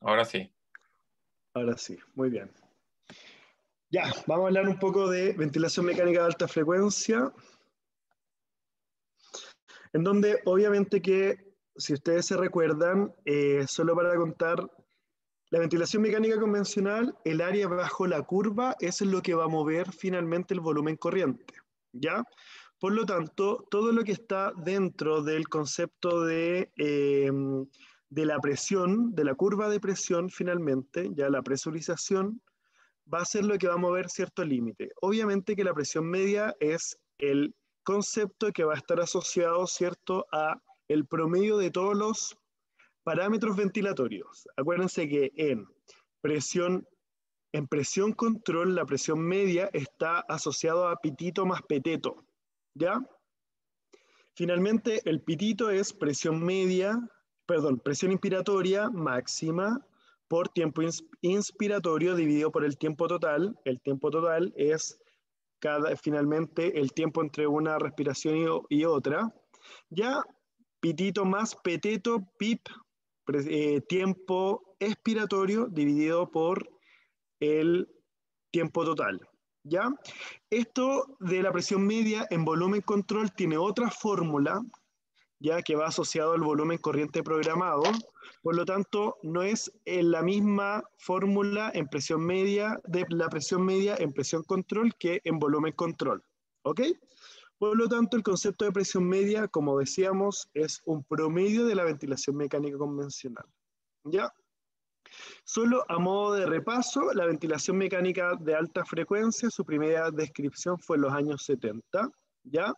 ahora sí. Ahora sí, muy bien. Ya, vamos a hablar un poco de ventilación mecánica de alta frecuencia, en donde obviamente que, si ustedes se recuerdan, eh, solo para contar, la ventilación mecánica convencional, el área bajo la curva es lo que va a mover finalmente el volumen corriente, ¿ya? Por lo tanto, todo lo que está dentro del concepto de, eh, de la presión, de la curva de presión finalmente, ya la presurización, va a ser lo que va a mover cierto límite. Obviamente que la presión media es el concepto que va a estar asociado, ¿cierto?, a el promedio de todos los parámetros ventilatorios. Acuérdense que en presión, en presión control, la presión media está asociado a pitito más peteto. ¿Ya? Finalmente, el pitito es presión media, perdón, presión inspiratoria máxima por tiempo inspiratorio dividido por el tiempo total. El tiempo total es cada, finalmente el tiempo entre una respiración y, otra. Ya, pitito más peteto, pip, eh, tiempo expiratorio dividido por el tiempo total. ¿Ya? Esto de la presión media en volumen control tiene otra fórmula, ya que va asociado al volumen corriente programado, por lo tanto, no es en la misma fórmula en presión media, de la presión media en presión control que en volumen control, ¿ok? Por lo tanto, el concepto de presión media, como decíamos, es un promedio de la ventilación mecánica convencional, ¿ya? Solo a modo de repaso, la ventilación mecánica de alta frecuencia, su primera descripción fue en los años 70, ¿ya?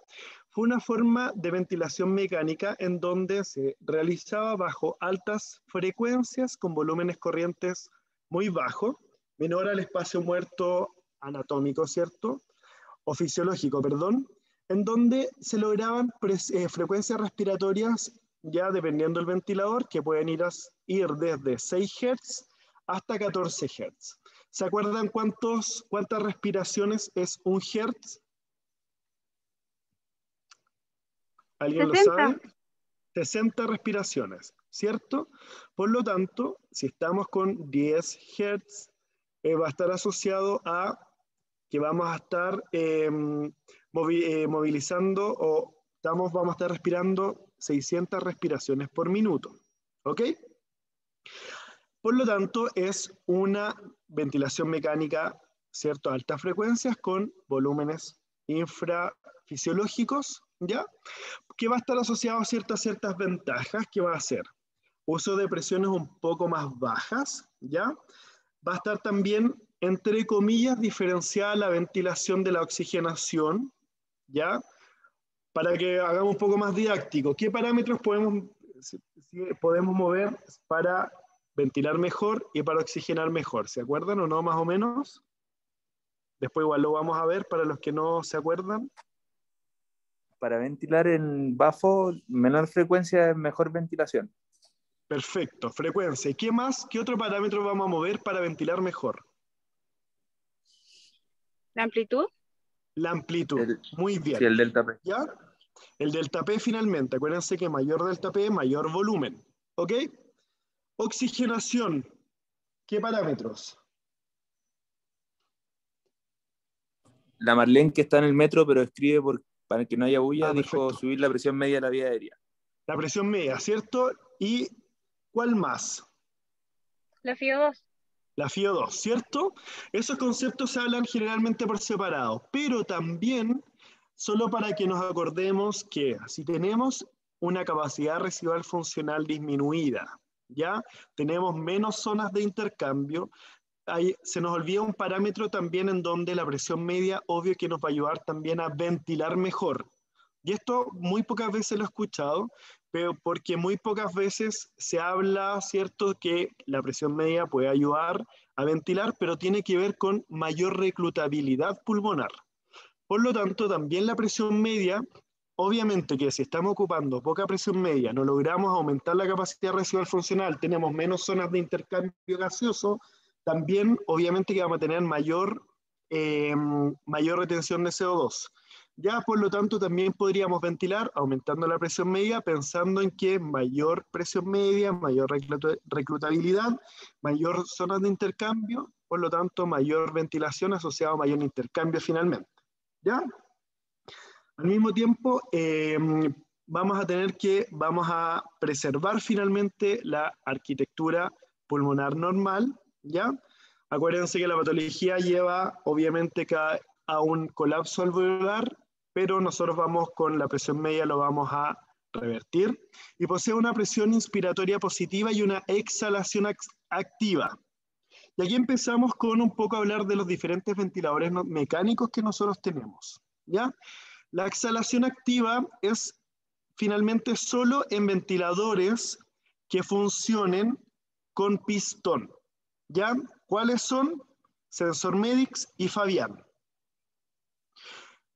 Fue una forma de ventilación mecánica en donde se realizaba bajo altas frecuencias con volúmenes corrientes muy bajos, menor al espacio muerto anatómico, ¿cierto? O fisiológico, perdón, en donde se lograban eh, frecuencias respiratorias ya dependiendo del ventilador, que pueden ir, desde 6 Hz hasta 14 Hz. ¿Se acuerdan cuántos, cuántas respiraciones es un Hz? ¿Alguien lo sabe? 60 respiraciones, ¿cierto? Por lo tanto, si estamos con 10 Hz, eh, va a estar asociado a que vamos a estar em, eh, movilizando o estamos, vamos a estar respirando 600 respiraciones por minuto. ¿Ok? Por lo tanto, es una ventilación mecánica, ¿cierto? A altas frecuencias con volúmenes infrafisiológicos, ¿ya? Que va a estar asociado a ciertas, ventajas que va a ser uso de presiones un poco más bajas, ¿ya? Va a estar también, entre comillas, diferenciada la ventilación de la oxigenación, ¿ya? Para que hagamos un poco más didáctico, ¿qué parámetros podemos, podemos mover para ventilar mejor y para oxigenar mejor? ¿Se acuerdan o no, más o menos? Después igual lo vamos a ver para los que no se acuerdan. Para ventilar en bafo, menor frecuencia es mejor ventilación. Perfecto, frecuencia. ¿Y qué más? ¿Qué otro parámetro vamos a mover para ventilar mejor? ¿La amplitud? La amplitud. Muy bien. Sí, el delta P. ¿Ya? El delta P finalmente. Acuérdense que mayor delta P, mayor volumen. ¿Ok? Oxigenación. ¿Qué parámetros? La Marlene que está en el metro, pero escribe por, para que no haya bulla, ah, dijo subir la presión media de la vía aérea. La presión media, ¿cierto? ¿Y cuál más? La FIO2 la FIO2, ¿cierto? Esos conceptos se hablan generalmente por separado, pero también solo para que nos acordemos que si tenemos una capacidad residual funcional disminuida, ¿ya? Tenemos menos zonas de intercambio, se nos olvida un parámetro también en donde la presión media, obvio que nos va a ayudar también a ventilar mejor. Y esto muy pocas veces lo he escuchado, pero porque muy pocas veces se habla, ¿cierto?, que la presión media puede ayudar a ventilar, pero tiene que ver con mayor reclutabilidad pulmonar. Por lo tanto, también la presión media, obviamente que si estamos ocupando poca presión media, no logramos aumentar la capacidad residual funcional, tenemos menos zonas de intercambio gaseoso, también obviamente que vamos a tener mayor, eh, mayor retención de CO2. Ya, por lo tanto, también podríamos ventilar aumentando la presión media, pensando en que mayor presión media, mayor reclutabilidad, mayor zonas de intercambio, por lo tanto, mayor ventilación asociado a mayor intercambio finalmente. ¿Ya? Al mismo tiempo, em, vamos a tener que, vamos a preservar finalmente la arquitectura pulmonar normal, ¿ya? Acuérdense que la patología lleva, obviamente, a un colapso alveolar pero nosotros vamos con la presión media, lo vamos a revertir, y posee una presión inspiratoria positiva y una exhalación activa. Y aquí empezamos con un poco a hablar de los diferentes ventiladores mecánicos que nosotros tenemos. ¿ya? La exhalación activa es finalmente solo en ventiladores que funcionen con pistón. ¿Ya? ¿Cuáles son? Sensor Medix y Fabián.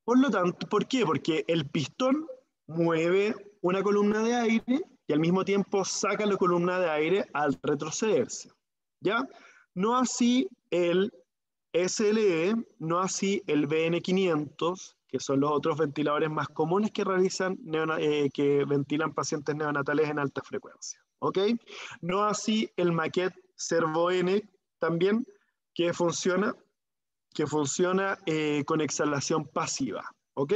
Por lo tanto, ¿por qué? Porque el pistón mueve una columna de aire y al mismo tiempo saca la columna de aire al retrocederse. ¿Ya? No así el SLE, no así el BN500, que son los otros ventiladores más comunes que realizan eh, que ventilan pacientes neonatales en alta frecuencia. ¿Ok? No así el Maquet Servo N también, que funciona que funciona eh, con exhalación pasiva. ¿Ok?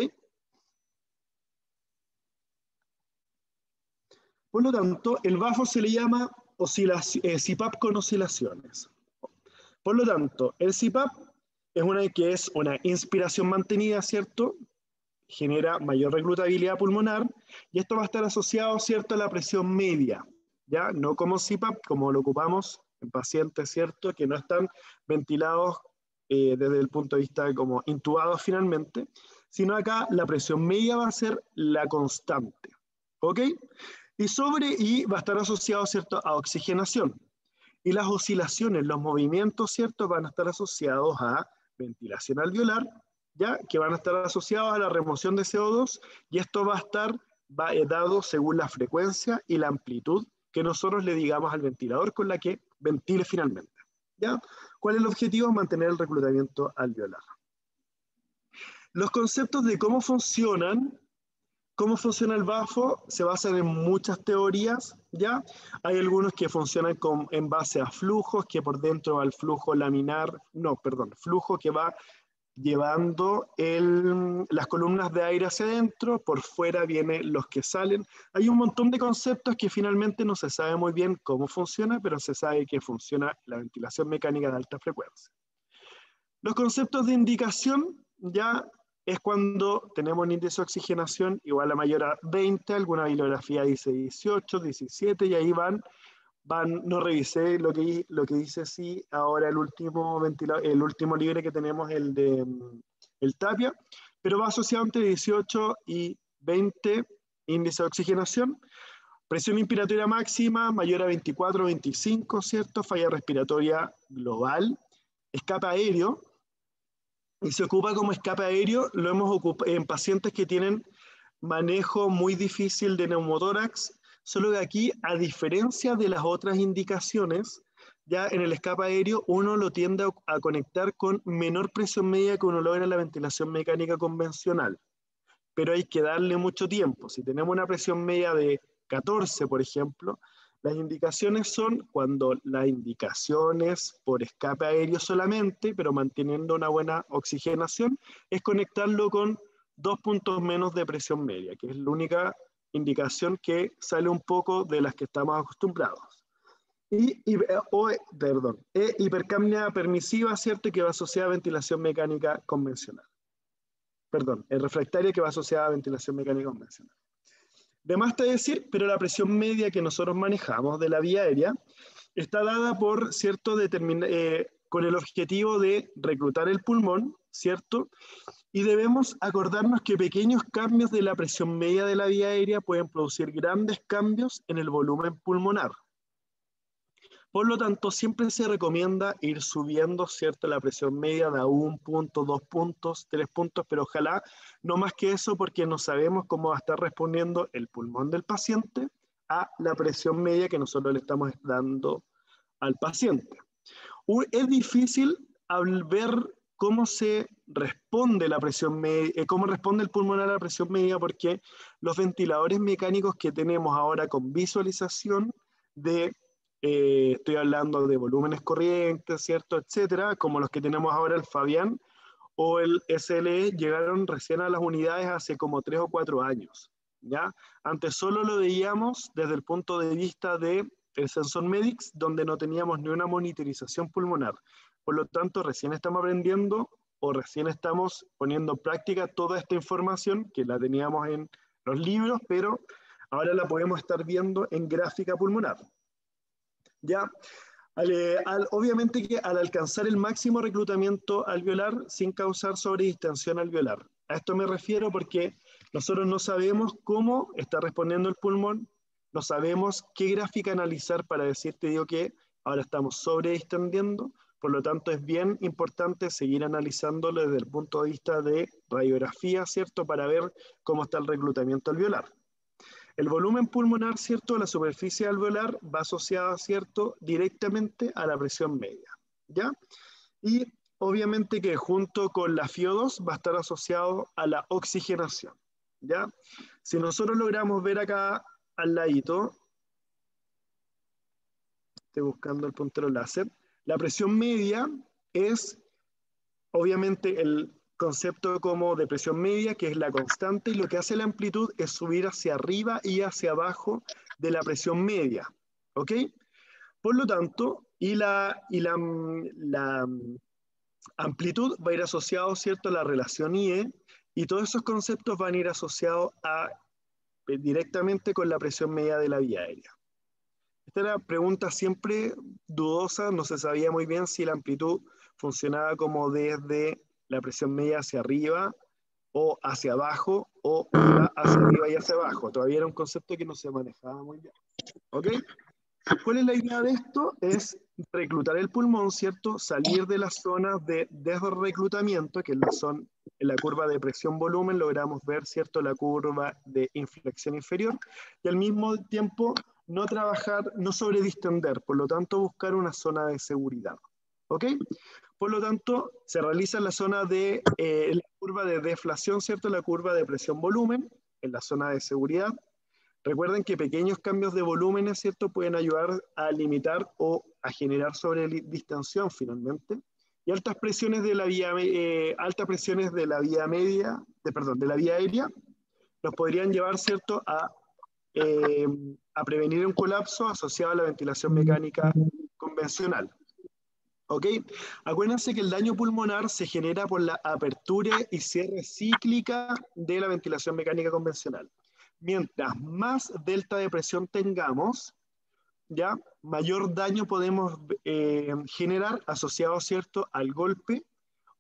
Por lo tanto, el bafo se le llama eh, CPAP con oscilaciones. Por lo tanto, el CPAP es una que es una inspiración mantenida, ¿cierto? Genera mayor reclutabilidad pulmonar y esto va a estar asociado, ¿cierto?, a la presión media, ¿ya? No como CPAP, como lo ocupamos en pacientes, ¿cierto?, que no están ventilados eh, desde el punto de vista como intubados finalmente, sino acá la presión media va a ser la constante. ¿Ok? Y sobre y va a estar asociado, ¿cierto?, a oxigenación. Y las oscilaciones, los movimientos, ¿cierto?, van a estar asociados a ventilación alveolar, ¿ya? Que van a estar asociados a la remoción de CO2 y esto va a estar va, eh, dado según la frecuencia y la amplitud que nosotros le digamos al ventilador con la que ventile finalmente. ¿Ya? ¿Cuál es el objetivo? Mantener el reclutamiento alveolar. Los conceptos de cómo funcionan, cómo funciona el BAFO, se basan en muchas teorías, ¿ya? Hay algunos que funcionan con, en base a flujos, que por dentro va el flujo laminar, no, perdón, flujo que va llevando las columnas de aire hacia adentro, por fuera vienen los que salen. Hay un montón de conceptos que finalmente no se sabe muy bien cómo funciona, pero se sabe que funciona la ventilación mecánica de alta frecuencia. Los conceptos de indicación ya es cuando tenemos un índice de oxigenación igual a mayor a 20, alguna bibliografía dice 18, 17 y ahí van no revisé lo que, lo que dice sí, ahora el último, el último libre que tenemos, el de mm, el Tapia, pero va asociado entre 18 y 20 índice de oxigenación, presión inspiratoria máxima mayor a 24 o 25, ¿cierto? Falla respiratoria global, escape aéreo, y se ocupa como escape aéreo, lo hemos ocupado en pacientes que tienen manejo muy difícil de neumotórax solo que aquí, a diferencia de las otras indicaciones, ya en el escape aéreo uno lo tiende a, conectar con menor presión media que uno logra en la ventilación mecánica convencional. Pero hay que darle mucho tiempo. Si tenemos una presión media de 14, por ejemplo, las indicaciones son cuando las indicaciones por escape aéreo solamente, pero manteniendo una buena oxigenación, es conectarlo con dos puntos menos de presión media, que es la única indicación que sale un poco de las que estamos acostumbrados. Y, o, perdón, e hipercapnia permisiva, ¿cierto? Que va asociada a ventilación mecánica convencional. Perdón, es refractaria que va asociada a ventilación mecánica convencional. De más te decir, pero la presión media que nosotros manejamos de la vía aérea está dada por, ¿cierto? Eh, con el objetivo de reclutar el pulmón, ¿cierto? Y debemos acordarnos que pequeños cambios de la presión media de la vía aérea pueden producir grandes cambios en el volumen pulmonar. Por lo tanto, siempre se recomienda ir subiendo, ¿cierto? La presión media de un punto, dos puntos, tres puntos, pero ojalá no más que eso porque no sabemos cómo va a estar respondiendo el pulmón del paciente a la presión media que nosotros le estamos dando al paciente. Es difícil ver cómo se responde la presión media, eh, cómo responde el pulmonar a la presión media, porque los ventiladores mecánicos que tenemos ahora con visualización de, eh, estoy hablando de volúmenes corrientes, ¿cierto? Etcétera, como los que tenemos ahora el Fabián o el SLE, llegaron recién a las unidades hace como tres o cuatro años, ¿ya? Antes solo lo veíamos desde el punto de vista de el sensor MEDIX, donde no teníamos ni una monitorización pulmonar. Por lo tanto, recién estamos aprendiendo o recién estamos poniendo en práctica toda esta información que la teníamos en los libros, pero ahora la podemos estar viendo en gráfica pulmonar. Ya, eh, obviamente que al alcanzar el máximo reclutamiento alveolar sin causar sobredistensión alveolar. A esto me refiero porque nosotros no sabemos cómo está respondiendo el pulmón, no sabemos qué gráfica analizar para decirte digo que ahora estamos sobredistendiendo, por lo tanto, es bien importante seguir analizándolo desde el punto de vista de radiografía, ¿cierto? Para ver cómo está el reclutamiento alveolar. El volumen pulmonar, ¿cierto? La superficie alveolar va asociada, ¿cierto? Directamente a la presión media, ¿ya? Y obviamente que junto con la FIO2 va a estar asociado a la oxigenación, ¿ya? Si nosotros logramos ver acá al ladito, estoy buscando el puntero láser, la presión media es obviamente el concepto como de presión media, que es la constante, y lo que hace la amplitud es subir hacia arriba y hacia abajo de la presión media. ¿Ok? Por lo tanto, y la, y la, la amplitud va a ir asociado, ¿cierto?, a la relación IE, y todos esos conceptos van a ir asociados a, directamente con la presión media de la vía aérea. Esta era pregunta siempre dudosa, no se sabía muy bien si la amplitud funcionaba como desde la presión media hacia arriba o hacia abajo o hacia arriba y hacia abajo. Todavía era un concepto que no se manejaba muy bien. ¿Ok? ¿Cuál es la idea de esto? Es reclutar el pulmón, ¿cierto? Salir de las zonas de desreclutamiento, que son en la curva de presión-volumen, logramos ver, ¿cierto? La curva de inflexión inferior, y al mismo tiempo no trabajar, no sobredistender, por lo tanto buscar una zona de seguridad. ¿Ok? Por lo tanto, se realiza la zona de eh, la curva de deflación, ¿cierto? La curva de presión-volumen, en la zona de seguridad. Recuerden que pequeños cambios de volúmenes, ¿cierto? Pueden ayudar a limitar o a generar sobredistensión finalmente. Y altas presiones de la vía, eh, presiones de la vía media, de, perdón, de la vía aérea, nos podrían llevar, ¿cierto? A eh, a prevenir un colapso asociado a la ventilación mecánica convencional. ¿Ok? Acuérdense que el daño pulmonar se genera por la apertura y cierre cíclica de la ventilación mecánica convencional. Mientras más delta de presión tengamos, ya mayor daño podemos eh, generar asociado, ¿cierto?, al golpe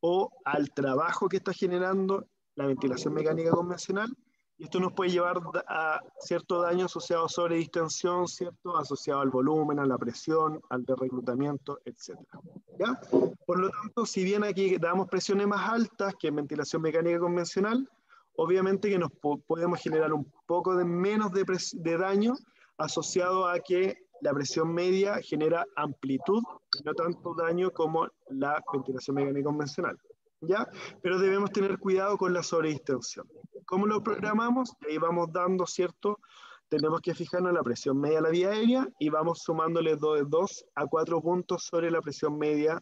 o al trabajo que está generando la ventilación mecánica convencional y esto nos puede llevar a cierto daño asociado a sobredistensión, ¿cierto? Asociado al volumen, a la presión, al de reclutamiento, etc. ¿Ya? Por lo tanto, si bien aquí damos presiones más altas que en ventilación mecánica convencional, obviamente que nos podemos generar un poco de menos de, de daño asociado a que la presión media genera amplitud, no tanto daño como la ventilación mecánica convencional. ¿Ya? Pero debemos tener cuidado con la sobredistensión. ¿Cómo lo programamos? Ahí vamos dando, ¿cierto? Tenemos que fijarnos en la presión media de la vía aérea y vamos sumándole de 2 a 4 puntos sobre la presión media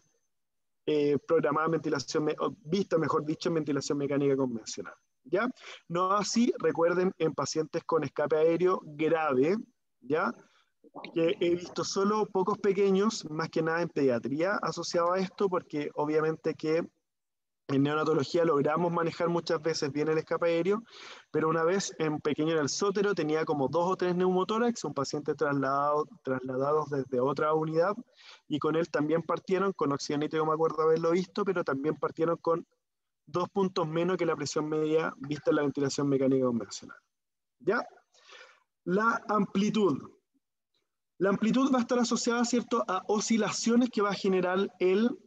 eh, programada en ventilación, vista, mejor dicho, en ventilación mecánica convencional. ¿Ya? No así, recuerden, en pacientes con escape aéreo grave, ¿ya? que he visto solo pocos pequeños, más que nada en pediatría, asociado a esto, porque obviamente que en neonatología logramos manejar muchas veces bien el escape aéreo, pero una vez en pequeño en el sótero tenía como dos o tres neumotórax, un paciente trasladado, trasladados desde otra unidad, y con él también partieron, con oxigenito yo me acuerdo haberlo visto, pero también partieron con dos puntos menos que la presión media vista en la ventilación mecánica convencional. ¿Ya? La amplitud. La amplitud va a estar asociada, ¿cierto?, a oscilaciones que va a generar el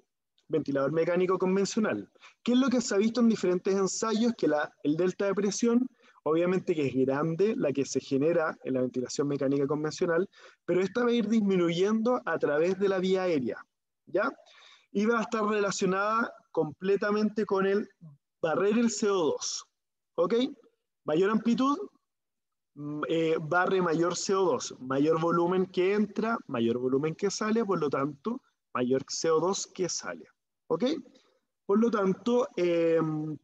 ventilador mecánico convencional. ¿Qué es lo que se ha visto en diferentes ensayos? Que el delta de presión, obviamente que es grande, la que se genera en la ventilación mecánica convencional, pero esta va a ir disminuyendo a través de la vía aérea. ¿ya? y va a estar relacionada completamente con el barrer el CO2. ¿Ok? Mayor amplitud, mm, eh, barre mayor CO2, mayor volumen que entra, mayor volumen que sale, por lo tanto, mayor CO2 que sale. ¿Ok? Por lo tanto, em,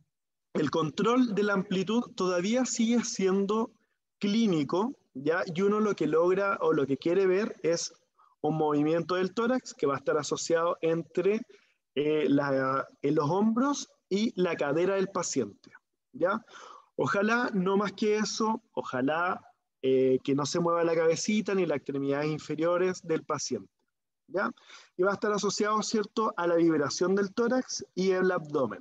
el control de la amplitud todavía sigue siendo clínico, ¿ya? Y uno lo que logra o lo que quiere ver es un movimiento del tórax que va a estar asociado entre eh, los hombros y la cadera del paciente, ¿ya? Ojalá no más que eso, ojalá eh, que no se mueva la cabecita ni las extremidades inferiores del paciente, ¿ya? Y va a estar asociado, ¿cierto?, a la vibración del tórax y el abdomen.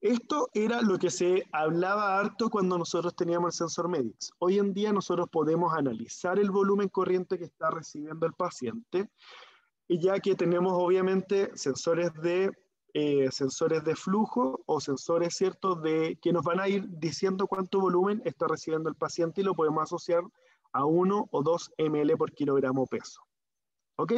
Esto era lo que se hablaba harto cuando nosotros teníamos el sensor MEDIX. Hoy en día nosotros podemos analizar el volumen corriente que está recibiendo el paciente, ya que tenemos obviamente sensores de, eh, sensores de flujo o sensores ciertos de, que nos van a ir diciendo cuánto volumen está recibiendo el paciente y lo podemos asociar a 1 o 2 ml por kilogramo peso. ¿Ok?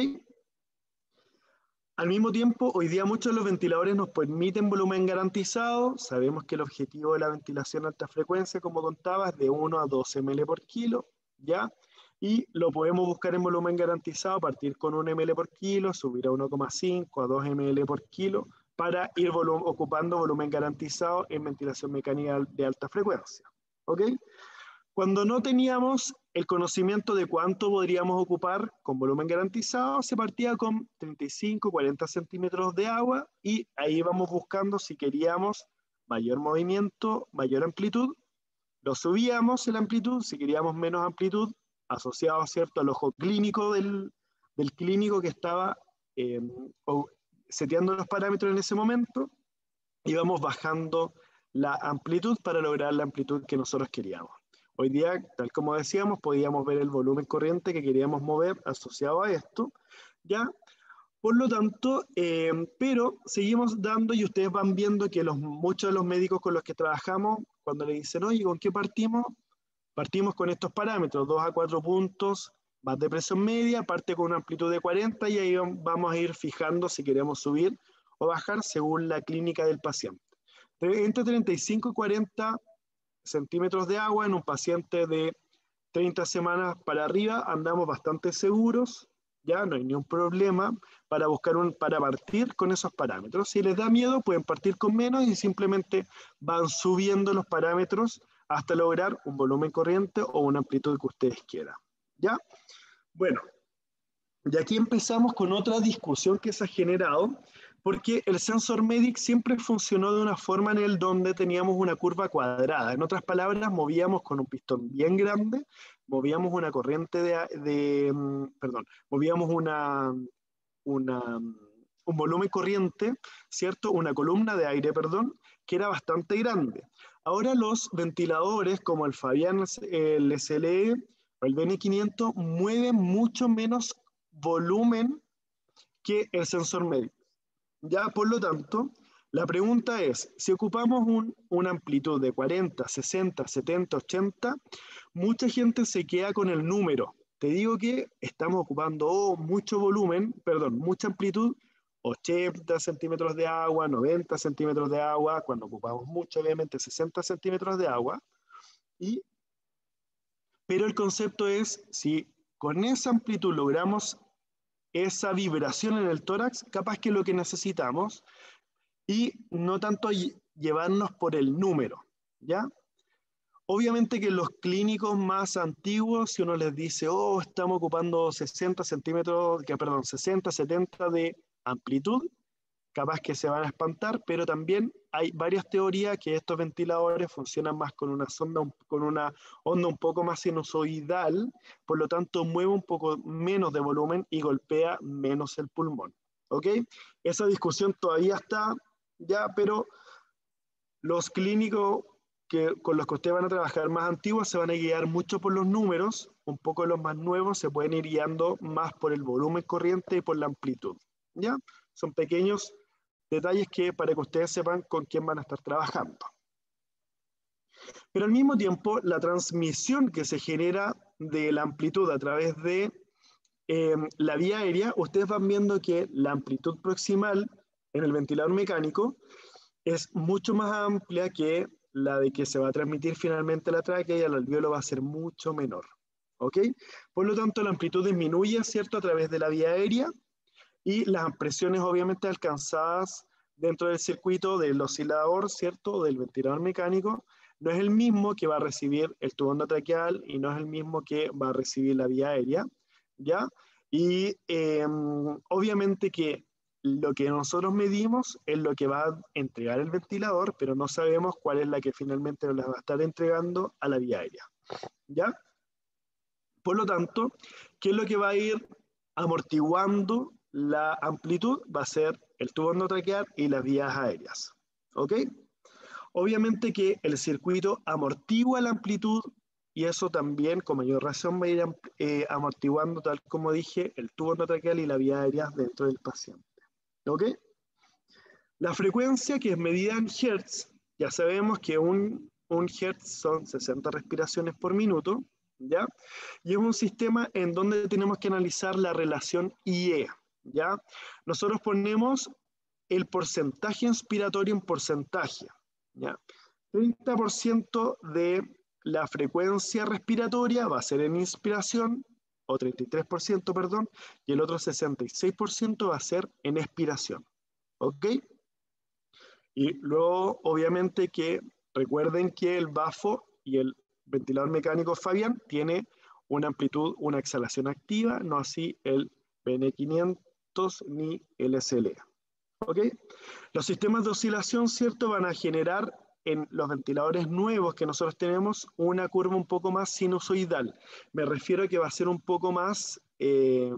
Al mismo tiempo, hoy día muchos de los ventiladores nos permiten volumen garantizado. Sabemos que el objetivo de la ventilación alta frecuencia, como contaba, es de 1 a 2 ml por kilo, ¿ya? Y lo podemos buscar en volumen garantizado, partir con 1 ml por kilo, subir a 1,5 a 2 ml por kilo, para ir ocupando volumen garantizado en ventilación mecánica de alta frecuencia. ¿Ok? Cuando no teníamos el conocimiento de cuánto podríamos ocupar con volumen garantizado, se partía con 35, 40 centímetros de agua y ahí íbamos buscando si queríamos mayor movimiento, mayor amplitud, lo subíamos en la amplitud, si queríamos menos amplitud, asociado ¿cierto? al ojo clínico del, clínico que estaba eh, seteando los parámetros en ese momento, íbamos bajando la amplitud para lograr la amplitud que nosotros queríamos. Hoy día, tal como decíamos, podíamos ver el volumen corriente que queríamos mover asociado a esto, ¿ya? Por lo tanto, eh, pero seguimos dando y ustedes van viendo que los, muchos de los médicos con los que trabajamos, cuando le dicen, oye, ¿con qué partimos? Partimos con estos parámetros, 2 a 4 puntos, más de presión media, parte con una amplitud de 40 y ahí vamos a ir fijando si queremos subir o bajar según la clínica del paciente. Entre 35 y 40 centímetros de agua en un paciente de 30 semanas para arriba, andamos bastante seguros, ya no hay ningún problema para buscar un, para partir con esos parámetros. Si les da miedo, pueden partir con menos y simplemente van subiendo los parámetros hasta lograr un volumen corriente o una amplitud que ustedes quieran. ¿Ya? Bueno, y aquí empezamos con otra discusión que se ha generado porque el sensor MEDIC siempre funcionó de una forma en el donde teníamos una curva cuadrada. En otras palabras, movíamos con un pistón bien grande, movíamos una corriente de, mm, perdón, movíamos una, una, un volumen corriente, ¿cierto? Una columna de aire, perdón, que era bastante grande. Ahora los ventiladores como el Fabian, el SLE o el BN500 mueven mucho menos volumen que el sensor MEDIC. Ya, por lo tanto, la pregunta es, si ocupamos una amplitud de 40, 60, 70, 80, mucha gente se queda con el número. Te digo que estamos ocupando mucho volumen, perdón, mucha amplitud, 80 centímetros de agua, 90 centímetros de agua, cuando ocupamos mucho, obviamente 60 centímetros de agua. Y, pero el concepto es, si con esa amplitud logramos esa vibración en el tórax, capaz que lo que necesitamos, y no tanto llevarnos por el número, ¿ya? Obviamente que los clínicos más antiguos, si uno les dice, oh, estamos ocupando 60 centímetros, que, perdón, 60, 70 de amplitud, capaz que se van a espantar, pero también hay varias teorías que estos ventiladores funcionan más con una, sonda, con una onda un poco más sinusoidal, por lo tanto mueve un poco menos de volumen y golpea menos el pulmón. ¿Ok? Esa discusión todavía está ya, pero los clínicos que, con los que ustedes van a trabajar más antiguos se van a guiar mucho por los números, un poco los más nuevos se pueden ir guiando más por el volumen corriente y por la amplitud. ¿Ya? Son pequeños detalles que para que ustedes sepan con quién van a estar trabajando. Pero al mismo tiempo, la transmisión que se genera de la amplitud a través de eh, la vía aérea, ustedes van viendo que la amplitud proximal en el ventilador mecánico es mucho más amplia que la de que se va a transmitir finalmente la tráquea y el alveolo va a ser mucho menor. ¿Ok? Por lo tanto, la amplitud disminuye, ¿cierto?, a través de la vía aérea y las presiones obviamente alcanzadas dentro del circuito del oscilador, ¿cierto?, del ventilador mecánico, no es el mismo que va a recibir el tubo endotraqueal y no es el mismo que va a recibir la vía aérea. ¿ya? Y em, obviamente que lo que nosotros medimos es lo que va a entregar el ventilador, pero no sabemos cuál es la que finalmente nos va a estar entregando a la vía aérea. ¿Ya? Por lo tanto, ¿qué es lo que va a ir amortiguando la amplitud? Va a ser el tubo endotraqueal y las vías aéreas. ¿Ok? Obviamente que el circuito amortigua la amplitud y eso también con mayor razón va a ir eh, amortiguando, tal como dije, el tubo endotraqueal y la vía aérea dentro del paciente. ¿Ok? La frecuencia que es medida en Hertz, ya sabemos que un, un Hertz son 60 respiraciones por minuto, ¿ya? Y es un sistema en donde tenemos que analizar la relación IE, ¿ya? Nosotros ponemos el porcentaje inspiratorio en porcentaje, ¿ya? 30% de la frecuencia respiratoria va a ser en inspiración, o 33%, perdón, y el otro 66% va a ser en expiración. ¿Ok? Y luego, obviamente que recuerden que el BAFO y el ventilador mecánico Fabian tiene una amplitud, una exhalación activa, no así el BN500 ni el SLA. ¿Ok? Los sistemas de oscilación, ¿cierto? Van a generar en los ventiladores nuevos que nosotros tenemos una curva un poco más sinusoidal. Me refiero a que va a ser un poco más, eh,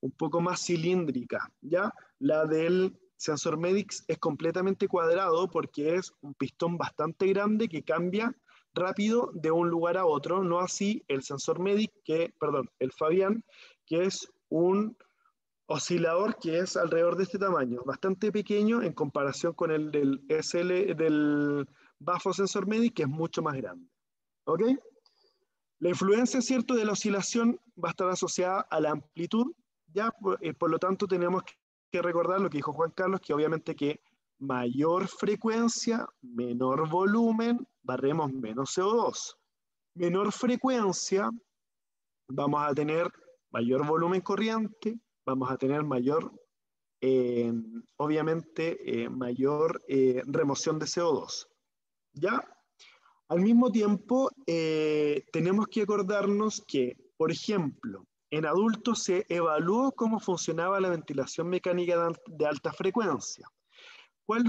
un poco más cilíndrica, ¿ya? La del Sensor Medix es completamente cuadrado porque es un pistón bastante grande que cambia rápido de un lugar a otro, no así el Sensor Medic, que, perdón, el Fabian, que es un oscilador que es alrededor de este tamaño, bastante pequeño en comparación con el del SL, del Bafo Sensor Medic, que es mucho más grande. ¿Ok? La influencia, ¿cierto?, de la oscilación va a estar asociada a la amplitud, ¿ya? Por, eh, por lo tanto, tenemos que recordar lo que dijo Juan Carlos, que obviamente que mayor frecuencia, menor volumen, barremos menos CO2. Menor frecuencia, vamos a tener mayor volumen corriente, vamos a tener mayor, eh, obviamente, eh, mayor eh, remoción de CO2. ¿Ya? Al mismo tiempo, tenemos que acordarnos que, por ejemplo, en adultos se evaluó cómo funcionaba la ventilación mecánica de alta frecuencia. ¿Cuál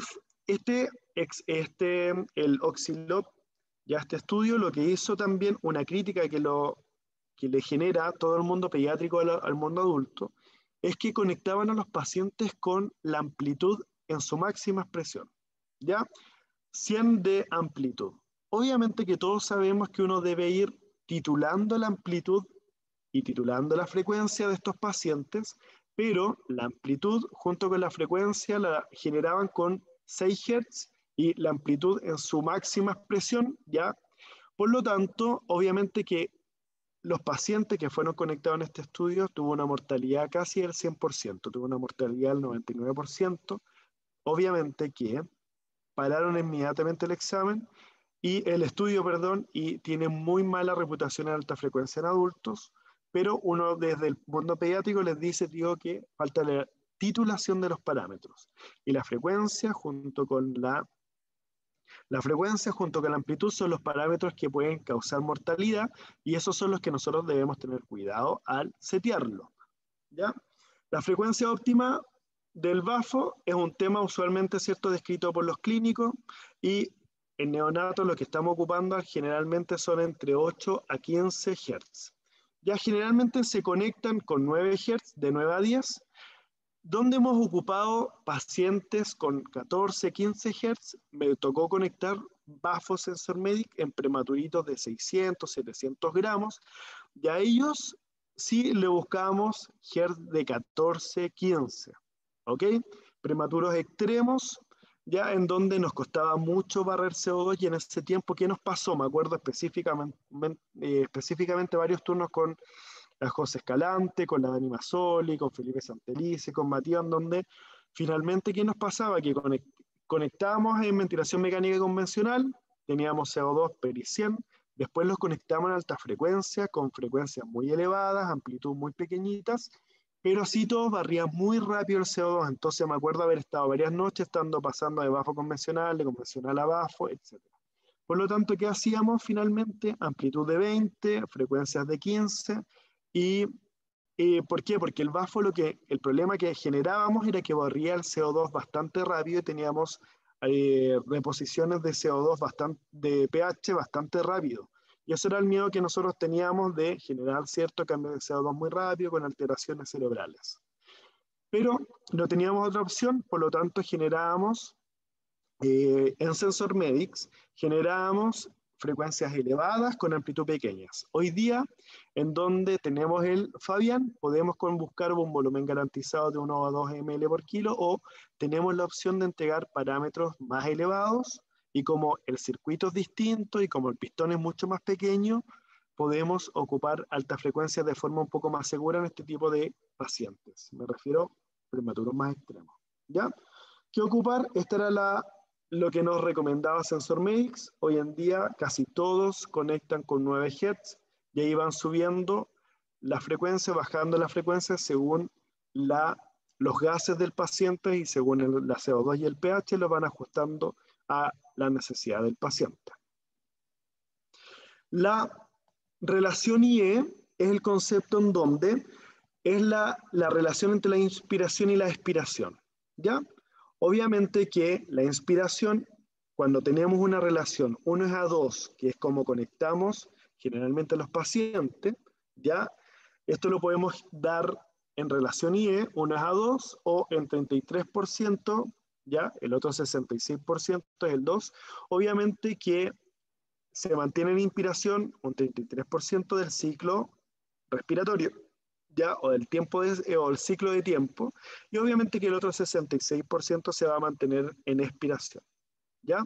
este, este, el Oxilop, ya este estudio, lo que hizo también una crítica que, lo, que le genera todo el mundo pediátrico al mundo adulto, es que conectaban a los pacientes con la amplitud en su máxima expresión, ¿ya? 100 de amplitud. Obviamente que todos sabemos que uno debe ir titulando la amplitud y titulando la frecuencia de estos pacientes, pero la amplitud junto con la frecuencia la generaban con 6 Hz y la amplitud en su máxima expresión, ¿ya? Por lo tanto, obviamente que los pacientes que fueron conectados en este estudio tuvo una mortalidad casi del 100%, tuvo una mortalidad del 99%. Obviamente que pararon inmediatamente el examen y el estudio, perdón, y tiene muy mala reputación en alta frecuencia en adultos, pero uno desde el mundo pediátrico les dice, digo, que falta la titulación de los parámetros y la frecuencia junto con la la frecuencia junto con la amplitud son los parámetros que pueden causar mortalidad y esos son los que nosotros debemos tener cuidado al setearlo. ¿ya? La frecuencia óptima del BAFO es un tema usualmente cierto descrito por los clínicos y en neonatos lo que estamos ocupando generalmente son entre 8 a 15 Hz. Ya generalmente se conectan con 9 Hz, de 9 a 10, donde hemos ocupado pacientes con 14, 15 Hz, me tocó conectar Bafo Sensor Medic en prematuritos de 600, 700 gramos, y a ellos sí le buscamos Hz de 14, 15, ¿ok? Prematuros extremos, ya en donde nos costaba mucho barrer CO2 y en ese tiempo, ¿qué nos pasó? Me acuerdo específicamente, eh, específicamente varios turnos con la José Escalante, con la Dani Mazzoli, con Felipe Santelice, con Matías, donde finalmente, ¿qué nos pasaba? Que conectábamos en ventilación mecánica convencional, teníamos CO2 PERI 100, después los conectamos en alta frecuencia, con frecuencias muy elevadas, amplitud muy pequeñitas, pero sí todos barrían muy rápido el CO2, entonces me acuerdo haber estado varias noches estando pasando de bafo convencional, de convencional a bafo, etc. Por lo tanto, ¿qué hacíamos finalmente? Amplitud de 20, frecuencias de 15, y eh, ¿por qué? Porque el bafo, lo que, el problema que generábamos era que barría el CO2 bastante rápido y teníamos eh, reposiciones de CO2 bastante, de pH bastante rápido. Y ese era el miedo que nosotros teníamos de generar cierto cambio de CO2 muy rápido con alteraciones cerebrales. Pero no teníamos otra opción, por lo tanto generábamos eh, en Sensor Medics, generábamos frecuencias elevadas con amplitud pequeñas. Hoy día, en donde tenemos el Fabián, podemos buscar un volumen garantizado de 1 a 2 ml por kilo o tenemos la opción de entregar parámetros más elevados y como el circuito es distinto y como el pistón es mucho más pequeño, podemos ocupar altas frecuencias de forma un poco más segura en este tipo de pacientes. Me refiero a prematuros más extremos. ¿Ya? ¿Qué ocupar? Esta era la, lo que nos recomendaba Sensor Medics. Hoy en día casi todos conectan con 9 Hz y ahí van subiendo la frecuencia, bajando la frecuencia según los gases del paciente y según el, la CO2 y el pH lo van ajustando a la necesidad del paciente. La relación IE es el concepto en donde es la, la relación entre la inspiración y la expiración. ¿ya? Obviamente que la inspiración, cuando tenemos una relación 1 es a 2, que es como conectamos generalmente a los pacientes, ¿ya? Esto lo podemos dar en relación IE, 1 es a 2, o en 33%, ¿ya? El otro 66% es el 2. Obviamente que se mantiene en inspiración un 33% del ciclo respiratorio, ¿ya? O del tiempo de, o el ciclo de tiempo, y obviamente que el otro 66% se va a mantener en expiración, ¿ya?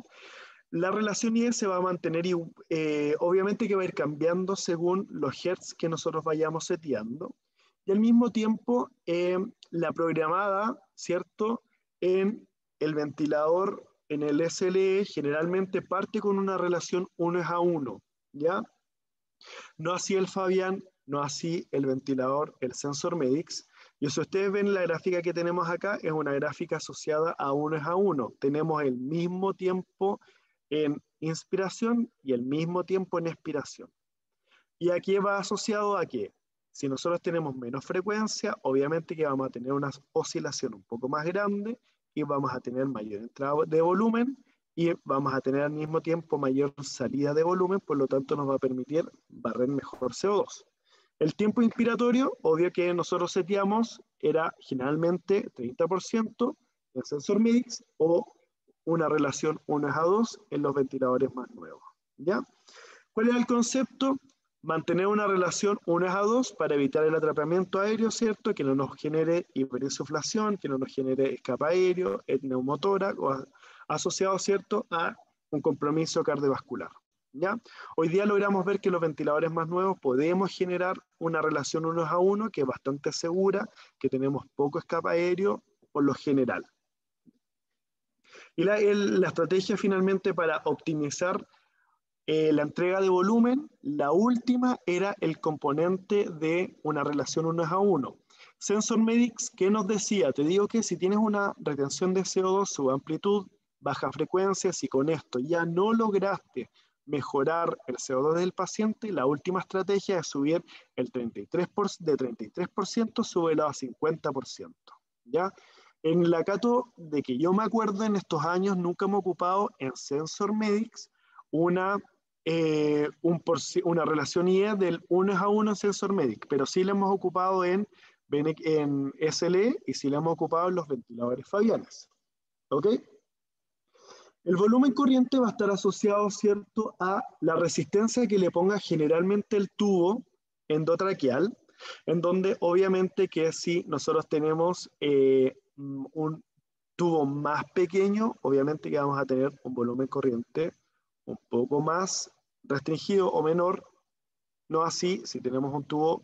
La relación IE se va a mantener y eh, obviamente que va a ir cambiando según los hertz que nosotros vayamos seteando. Y al mismo tiempo, eh, la programada, ¿cierto? En el ventilador en el SLE generalmente parte con una relación 1 es a 1, ¿ya? No así el Fabian, no así el ventilador, el Sensor Medix. Y si ustedes ven la gráfica que tenemos acá, es una gráfica asociada a 1 es a 1. Tenemos el mismo tiempo en inspiración y el mismo tiempo en expiración. ¿Y aquí va asociado a que si nosotros tenemos menos frecuencia, obviamente que vamos a tener una oscilación un poco más grande y vamos a tener mayor entrada de volumen y vamos a tener al mismo tiempo mayor salida de volumen, por lo tanto nos va a permitir barrer mejor CO2. El tiempo inspiratorio, obvio que nosotros seteamos, era generalmente 30% en sensor mix o una relación 1 a 2 en los ventiladores más nuevos. ¿ya? ¿Cuál es el concepto? mantener una relación 1 a 2 para evitar el atrapamiento aéreo, ¿cierto? Que no nos genere hiperinsuflación, que no nos genere escape aéreo, neumotora o asociado, ¿cierto?, a un compromiso cardiovascular. ¿Ya? Hoy día logramos ver que los ventiladores más nuevos podemos generar una relación 1 a 1 que es bastante segura, que tenemos poco escape aéreo por lo general. Y la, estrategia finalmente para optimizar eh, la entrega de volumen, la última era el componente de una relación 1 a 1. Sensor Medics, ¿qué nos decía? Te digo que si tienes una retención de CO2, su amplitud, baja frecuencia, si con esto ya no lograste mejorar el CO2 del paciente, la última estrategia es subir el 33%, de 33%, súbelo a 50%. ¿ya? En la cato de que yo me acuerdo en estos años, nunca me he ocupado en Sensor Medics una eh, una relación IE del 1 a 1 en Sensor Medic, pero sí la hemos ocupado en, en SLE y sí la hemos ocupado en los ventiladores Fabianes. ¿Ok? El volumen corriente va a estar asociado, ¿cierto?, a la resistencia que le ponga generalmente el tubo endotraqueal, en donde obviamente que si nosotros tenemos eh, un tubo más pequeño, obviamente que vamos a tener un volumen corriente un poco más restringido o menor, no así si tenemos un tubo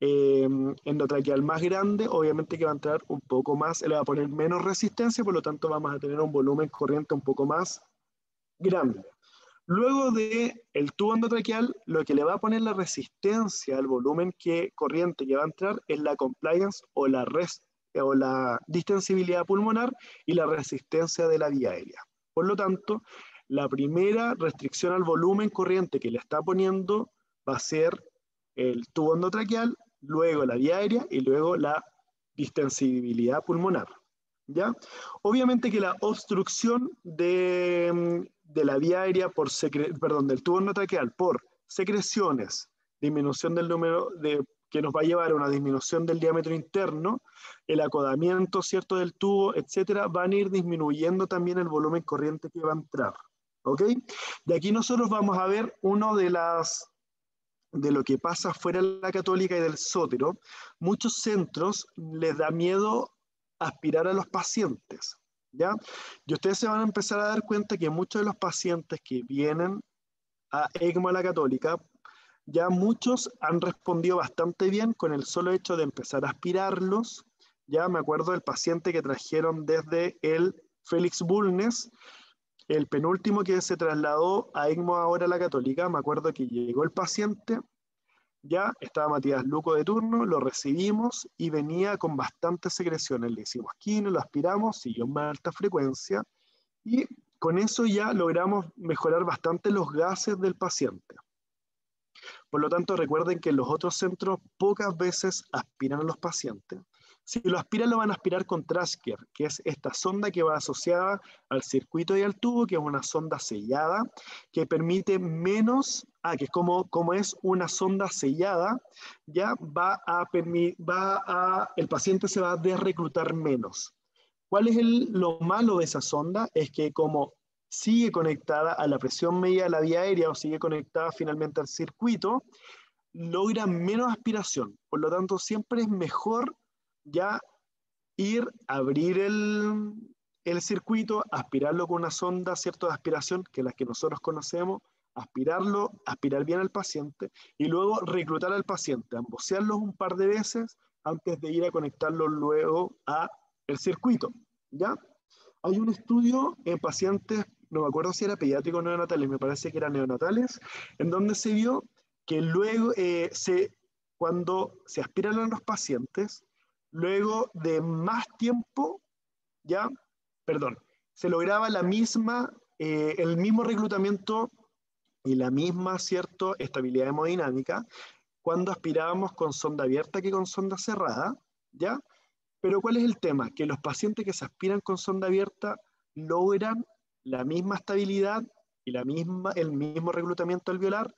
eh, endotraqueal más grande, obviamente que va a entrar un poco más, le va a poner menos resistencia, por lo tanto vamos a tener un volumen corriente un poco más grande. Luego de el tubo endotraqueal, lo que le va a poner la resistencia al volumen que, corriente que va a entrar es la compliance o la, o la distensibilidad pulmonar y la resistencia de la vía aérea. Por lo tanto, la primera restricción al volumen corriente que le está poniendo va a ser el tubo endotraqueal, luego la vía aérea y luego la distensibilidad pulmonar. ¿ya? Obviamente que la obstrucción de, de la vía aérea por perdón, del tubo endotraqueal por secreciones, disminución del número de que nos va a llevar a una disminución del diámetro interno, el acodamiento cierto del tubo, etcétera, van a ir disminuyendo también el volumen corriente que va a entrar. ¿Ok? De aquí nosotros vamos a ver uno de las de lo que pasa fuera de la católica y del sótero, muchos centros les da miedo aspirar a los pacientes, ¿ya? Y ustedes se van a empezar a dar cuenta que muchos de los pacientes que vienen a ECMO a la católica, ya muchos han respondido bastante bien con el solo hecho de empezar a aspirarlos. Ya me acuerdo del paciente que trajeron desde el Félix Bulnes, el penúltimo que se trasladó a ECMO ahora a la Católica, me acuerdo que llegó el paciente, ya estaba Matías Luco de turno, lo recibimos y venía con bastantes secreciones. Le hicimos quino, lo aspiramos, siguió en alta frecuencia y con eso ya logramos mejorar bastante los gases del paciente. Por lo tanto, recuerden que los otros centros pocas veces aspiran a los pacientes si lo aspiran, lo van a aspirar con Trasker, que es esta sonda que va asociada al circuito y al tubo, que es una sonda sellada, que permite menos, ah, que como, como es una sonda sellada, ya va a, va a, el paciente se va a desreclutar menos. ¿Cuál es lo malo de esa sonda? Es que como sigue conectada a la presión media de la vía aérea o sigue conectada finalmente al circuito, logra menos aspiración. Por lo tanto, siempre es mejor ya ir, abrir el, el circuito, aspirarlo con una sonda, ¿cierto?, de aspiración, que es la que nosotros conocemos, aspirarlo, aspirar bien al paciente y luego reclutar al paciente, ambocearlo un par de veces antes de ir a conectarlo luego a el circuito, ¿ya? Hay un estudio en pacientes, no me acuerdo si era pediátrico o neonatales, me parece que eran neonatales, en donde se vio que luego eh, se, cuando se aspiran a los pacientes, luego de más tiempo, ya, perdón, se lograba la misma, eh, el mismo reclutamiento y la misma, cierto, estabilidad hemodinámica cuando aspirábamos con sonda abierta que con sonda cerrada, ¿ya? Pero ¿cuál es el tema? Que los pacientes que se aspiran con sonda abierta logran la misma estabilidad y la misma, el mismo reclutamiento alveolar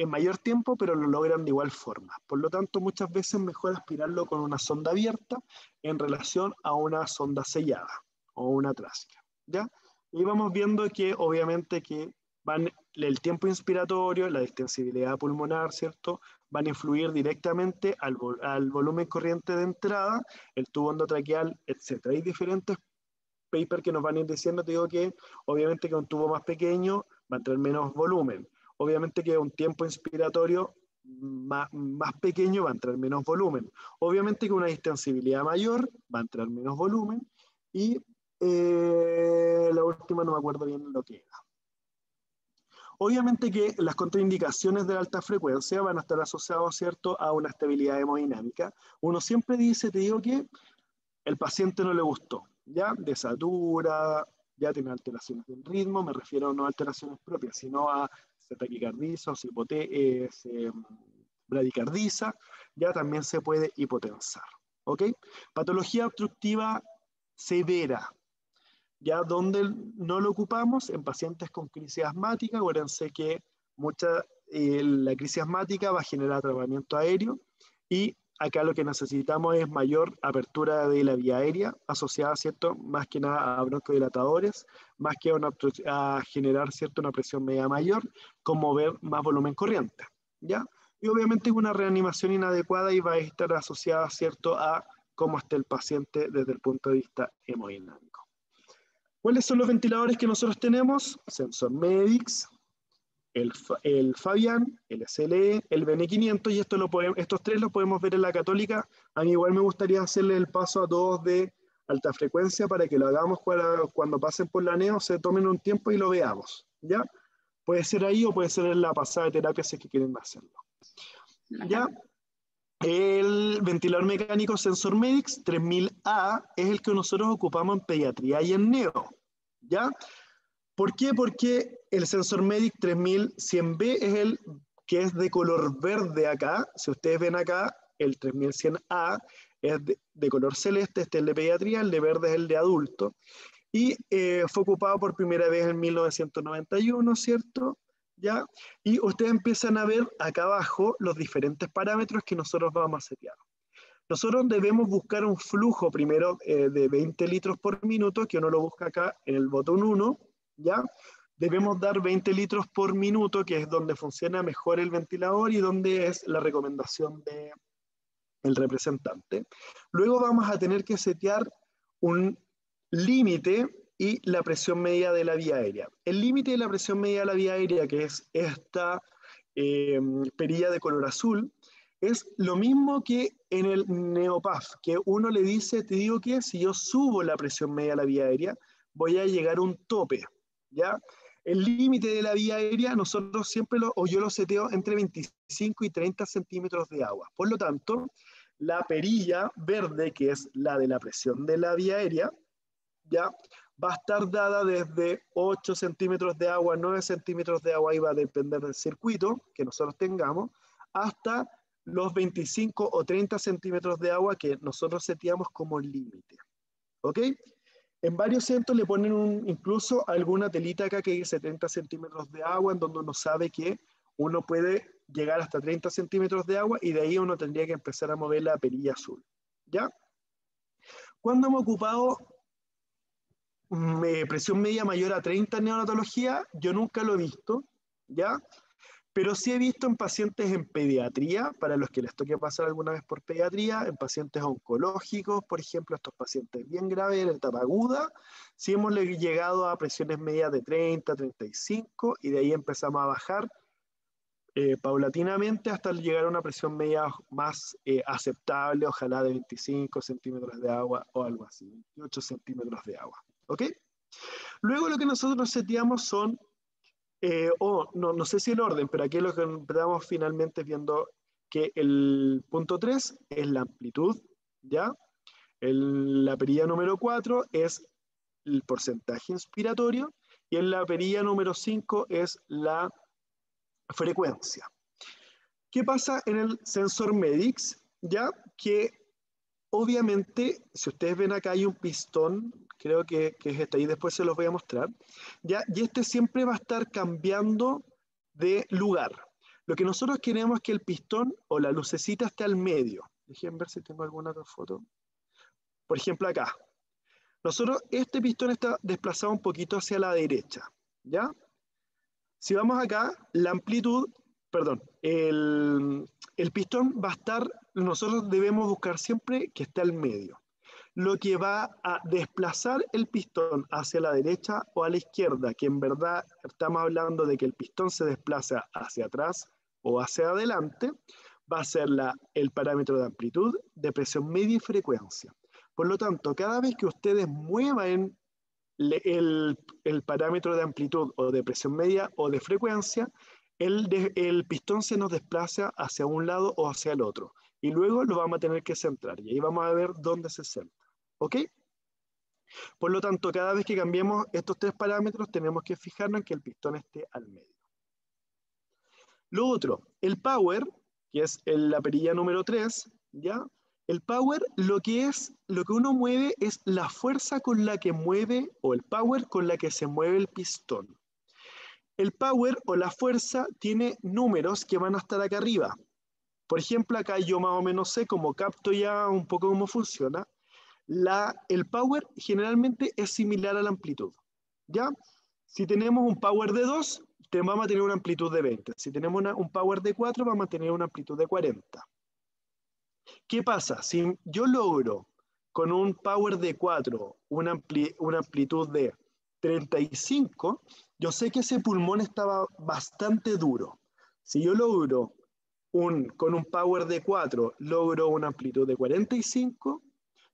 en mayor tiempo, pero lo logran de igual forma. Por lo tanto, muchas veces mejor aspirarlo con una sonda abierta en relación a una sonda sellada o una trasca. ¿ya? Y vamos viendo que obviamente que van el tiempo inspiratorio, la distensibilidad pulmonar, ¿cierto? Van a influir directamente al, al volumen corriente de entrada, el tubo endotraqueal, etc. Hay diferentes papers que nos van a ir diciendo, te digo que obviamente que un tubo más pequeño va a tener menos volumen obviamente que un tiempo inspiratorio más, pequeño va a entrar menos volumen. Obviamente que una distensibilidad mayor va a entrar menos volumen y eh, la última no me acuerdo bien lo que era. Obviamente que las contraindicaciones de alta frecuencia van a estar asociadas, ¿cierto?, a una estabilidad hemodinámica. Uno siempre dice, te digo que el paciente no le gustó, ¿ya? Desatura, ya tiene alteraciones del ritmo, me refiero a no alteraciones propias, sino a se taquicardiza o se, mm, bradicardiza, ya también se puede hipotensar. ¿ok? Patología obstructiva severa, ya donde no lo ocupamos en pacientes con crisis asmática, acuérdense que mucha, eh, la crisis asmática va a generar tratamiento aéreo y Acá lo que necesitamos es mayor apertura de la vía aérea asociada, ¿cierto? Más que nada a broncodilatadores, más que a, generar, ¿cierto? Una presión media mayor, con mover más volumen corriente, ¿ya? Y obviamente una reanimación inadecuada y va a estar asociada, ¿cierto? A cómo está el paciente desde el punto de vista hemodinámico. ¿Cuáles son los ventiladores que nosotros tenemos? Sensor Medix, el, el Fabián, el SLE, el BN500 y esto lo podemos, estos tres los podemos ver en la católica. A mí igual me gustaría hacerle el paso a todos de alta frecuencia para que lo hagamos cuando, cuando pasen por la NEO, se tomen un tiempo y lo veamos. ¿ya? Puede ser ahí o puede ser en la pasada de terapia si es que quieren hacerlo. ¿Ya? El ventilador mecánico Sensor Medix 3000A es el que nosotros ocupamos en pediatría y en neo. ¿Ya? ¿Por qué? Porque el Sensor Medic 3100B es el que es de color verde acá. Si ustedes ven acá, el 3100A es de, color celeste, este es el de pediatría, el de verde es el de adulto. Y eh, fue ocupado por primera vez en 1991, ¿cierto? ¿Ya? Y ustedes empiezan a ver acá abajo los diferentes parámetros que nosotros vamos a setear. Nosotros debemos buscar un flujo primero eh, de 20 litros por minuto, que uno lo busca acá en el botón 1, Debemos dar 20 litros por minuto, que es donde funciona mejor el ventilador y donde es la recomendación del el representante. Luego vamos a tener que setear un límite y la presión media de la vía aérea. El límite de la presión media de la vía aérea, que es esta eh, perilla de color azul, es lo mismo que en el Neopaf, que uno le dice, te digo que si yo subo la presión media de la vía aérea, voy a llegar a un tope. ¿Ya? El límite de la vía aérea, nosotros siempre lo, o yo lo seteo entre 25 y 30 centímetros de agua. Por lo tanto, la perilla verde, que es la de la presión de la vía aérea, ya va a estar dada desde 8 centímetros de agua, 9 centímetros de agua, y va a depender del circuito que nosotros tengamos, hasta los 25 o 30 centímetros de agua que nosotros seteamos como límite. ¿Ok? En varios centros le ponen un, incluso alguna telita acá que dice 70 centímetros de agua, en donde uno sabe que uno puede llegar hasta 30 centímetros de agua y de ahí uno tendría que empezar a mover la perilla azul. ¿Ya? Cuando hemos ocupado mm, eh, presión media mayor a 30 en neonatología, yo nunca lo he visto, ¿ya? Pero sí he visto en pacientes en pediatría, para los que les toque pasar alguna vez por pediatría, en pacientes oncológicos, por ejemplo, estos pacientes bien graves en etapa aguda, sí hemos llegado a presiones medias de 30, 35 y de ahí empezamos a bajar eh, paulatinamente hasta llegar a una presión media más eh, aceptable, ojalá de 25 centímetros de agua o algo así, 28 centímetros de agua. ¿Ok? Luego lo que nosotros seteamos son eh, o no, no, sé si el orden, pero aquí lo que empezamos finalmente viendo que el punto 3 es la amplitud, ¿ya? la perilla número 4 es el porcentaje inspiratorio y en la perilla número 5 es la frecuencia. ¿Qué pasa en el sensor MEDIX? Ya que obviamente, si ustedes ven acá hay un pistón creo que, es esta, y después se los voy a mostrar. ¿ya? Y este siempre va a estar cambiando de lugar. Lo que nosotros queremos es que el pistón o la lucecita esté al medio. Déjenme ver si tengo alguna otra foto. Por ejemplo, acá. Nosotros, este pistón está desplazado un poquito hacia la derecha. ¿Ya? Si vamos acá, la amplitud, perdón, el, el pistón va a estar, nosotros debemos buscar siempre que esté al medio lo que va a desplazar el pistón hacia la derecha o a la izquierda, que en verdad estamos hablando de que el pistón se desplaza hacia atrás o hacia adelante, va a ser el parámetro de amplitud, de presión media y frecuencia. Por lo tanto, cada vez que ustedes muevan el, el, parámetro de amplitud o de presión media o de frecuencia, el, el pistón se nos desplaza hacia un lado o hacia el otro. Y luego lo vamos a tener que centrar. Y ahí vamos a ver dónde se centra. ¿Ok? Por lo tanto, cada vez que cambiemos estos tres parámetros, tenemos que fijarnos en que el pistón esté al medio. Lo otro, el power, que es la perilla número 3, ¿ya? El power, lo que es, lo que uno mueve es la fuerza con la que mueve, o el power con la que se mueve el pistón. El power o la fuerza tiene números que van a estar acá arriba. Por ejemplo, acá yo más o menos sé cómo capto ya un poco cómo funciona el power generalmente es similar a la amplitud. ¿ya? Si tenemos un power de 2, vamos a tener una amplitud de 20. Si tenemos un power de 4, vamos a tener una amplitud de 40. ¿Qué pasa? Si yo logro con un power de 4 una, una amplitud de 35, yo sé que ese pulmón estaba bastante duro. Si yo logro un, con un power de 4, logro una amplitud de 45,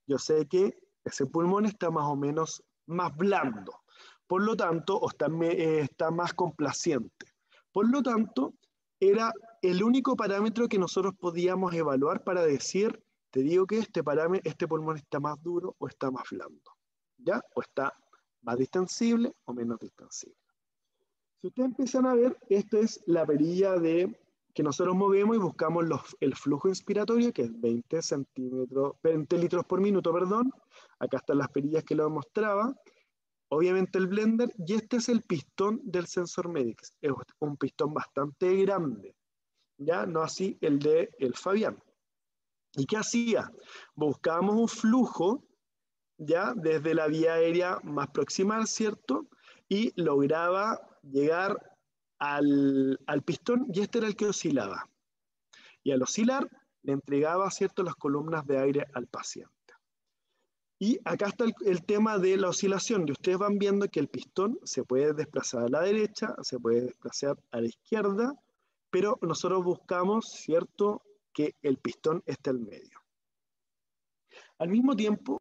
yo sé que ese pulmón está más o menos más blando. Por lo tanto, eh, está más complaciente. Por lo tanto, era el único parámetro que nosotros podíamos evaluar para decir, te digo que este, parámetro, este pulmón está más duro o está más blando, ¿ya? O está más distensible o menos distensible. Si ustedes empiezan a ver, esta es la perilla de que nosotros movemos y buscamos el flujo inspiratorio, que es 20, centímetros, 20 litros por minuto, perdón. Acá están las perillas que lo mostraba. Obviamente el blender, y este es el pistón del sensor Medix. Es un pistón bastante grande, ya no así el de el Fabián. ¿Y qué hacía? Buscábamos un flujo, ya desde la vía aérea más proximal, ¿cierto? Y lograba llegar al, pistón y este era el que oscilaba. Y al oscilar le entregaba, ¿cierto?, las columnas de aire al paciente. Y acá está el, tema de la oscilación. Ustedes van viendo que el pistón se puede desplazar a la derecha, se puede desplazar a la izquierda, pero nosotros buscamos, ¿cierto?, que el pistón esté al medio. Al mismo tiempo,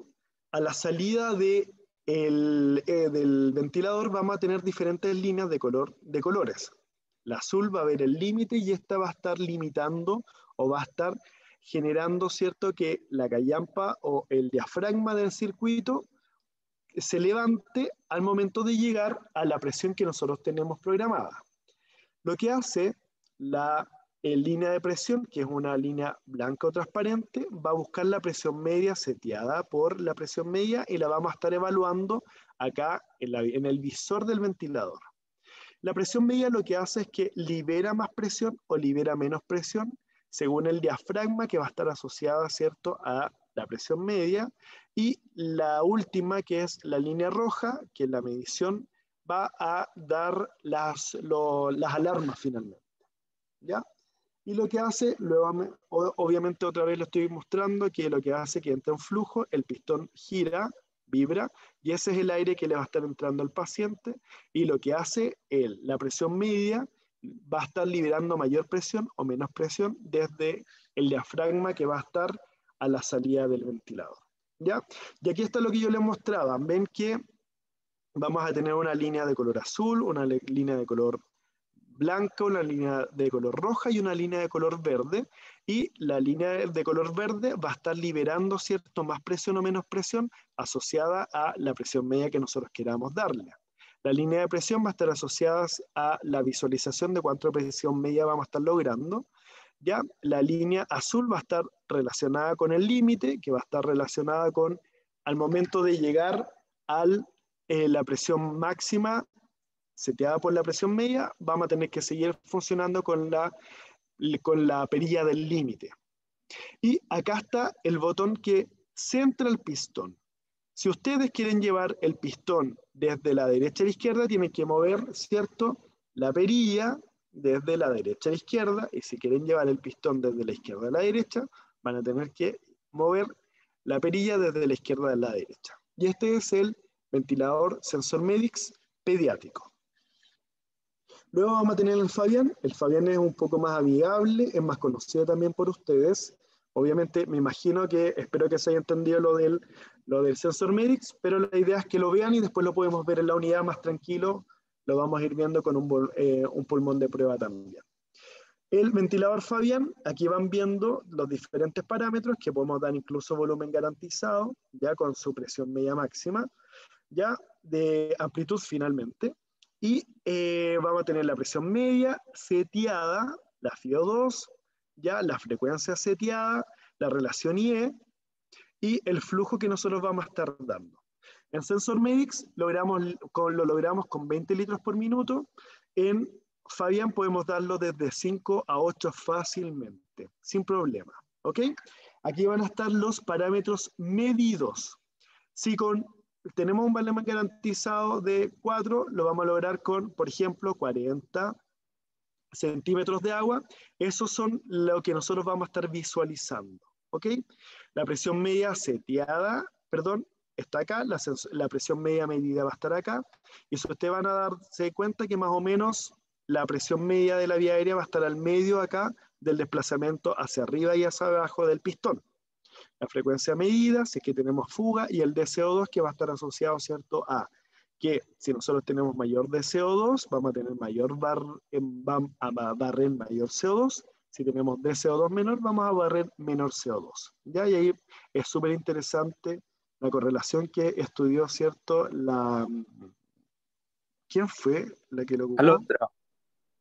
a la salida de el, eh, del ventilador vamos a tener diferentes líneas de, color, de colores. La azul va a ver el límite y esta va a estar limitando o va a estar generando, ¿cierto?, que la callampa o el diafragma del circuito se levante al momento de llegar a la presión que nosotros tenemos programada. Lo que hace la en línea de presión, que es una línea blanca o transparente, va a buscar la presión media seteada por la presión media y la vamos a estar evaluando acá en, el visor del ventilador. La presión media lo que hace es que libera más presión o libera menos presión según el diafragma que va a estar asociada ¿cierto? a la presión media y la última que es la línea roja que la medición va a dar las, las alarmas finalmente. ¿Ya? Y lo que hace, luego, obviamente otra vez lo estoy mostrando, que lo que hace que entra en flujo, el pistón gira, vibra, y ese es el aire que le va a estar entrando al paciente, y lo que hace él, la presión media, va a estar liberando mayor presión o menos presión desde el diafragma que va a estar a la salida del ventilador. ¿ya? Y aquí está lo que yo les mostraba. Ven que vamos a tener una línea de color azul, una línea de color blanca, una línea de color roja y una línea de color verde. Y la línea de color verde va a estar liberando, ¿cierto?, más presión o menos presión asociada a la presión media que nosotros queramos darle. La línea de presión va a estar asociada a la visualización de cuánta presión media vamos a estar logrando. Ya la línea azul va a estar relacionada con el límite, que va a estar relacionada con al momento de llegar a eh, la presión máxima seteada por la presión media, vamos a tener que seguir funcionando con la, con la perilla del límite. Y acá está el botón que centra el pistón. Si ustedes quieren llevar el pistón desde la derecha a la izquierda, tienen que mover, ¿cierto? La perilla desde la derecha a la izquierda, y si quieren llevar el pistón desde la izquierda a la derecha, van a tener que mover la perilla desde la izquierda a la derecha. Y este es el ventilador Sensor Medix pediátrico. Luego vamos a tener el Fabián. El Fabián es un poco más amigable, es más conocido también por ustedes. Obviamente, me imagino que, espero que se haya entendido lo del, lo del Sensor Medix, pero la idea es que lo vean y después lo podemos ver en la unidad más tranquilo. Lo vamos a ir viendo con un, eh, un pulmón de prueba también. El ventilador Fabián, aquí van viendo los diferentes parámetros que podemos dar incluso volumen garantizado, ya con su presión media máxima, ya de amplitud finalmente, y eh, vamos a tener la presión media seteada, la FIO2, ya la frecuencia seteada, la relación IE y el flujo que nosotros vamos a estar dando. En Sensor Medix logramos, con, lo logramos con 20 litros por minuto. En Fabian podemos darlo desde 5 a 8 fácilmente, sin problema. ¿Ok? Aquí van a estar los parámetros medidos. Si con tenemos un volumen garantizado de 4, lo vamos a lograr con, por ejemplo, 40 centímetros de agua. Esos son lo que nosotros vamos a estar visualizando. ¿Ok? La presión media seteada, perdón, está acá, la, la presión media medida va a estar acá, y si ustedes van a darse cuenta que más o menos la presión media de la vía aérea va a estar al medio acá del desplazamiento hacia arriba y hacia abajo del pistón. La frecuencia medida, si es que tenemos fuga, y el DCO2 que va a estar asociado, ¿cierto?, a que si nosotros tenemos mayor DCO2, vamos a tener mayor bar, en, vam- a barrer mayor CO2. Si tenemos DCO2 menor, vamos a barrer menor CO2. ¿ya? Y ahí es súper interesante la correlación que estudió, ¿cierto? La, ¿Quién fue la que lo ocupó? Alondra.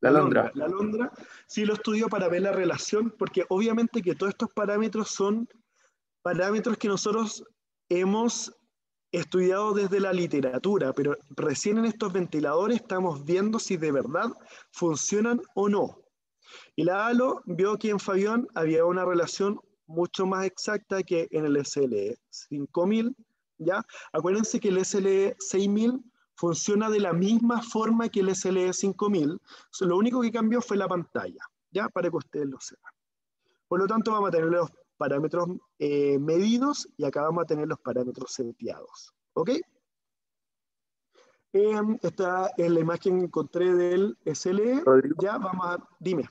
La Alondra. La Alondra sí lo estudió para ver la relación, porque obviamente que todos estos parámetros son parámetros que nosotros hemos estudiado desde la literatura, pero recién en estos ventiladores estamos viendo si de verdad funcionan o no. Y la ALO vio que en Fabián había una relación mucho más exacta que en el SLE 5000, ¿ya? Acuérdense que el SLE 6000 funciona de la misma forma que el SLE 5000, so, lo único que cambió fue la pantalla, ¿ya? Para que ustedes lo sepan. Por lo tanto, vamos a tener los parámetros eh, medidos y acá vamos a tener los parámetros seteados, ¿ok? Em, esta es la imagen que encontré del SLE, Rodrigo, ya vamos a... Dime.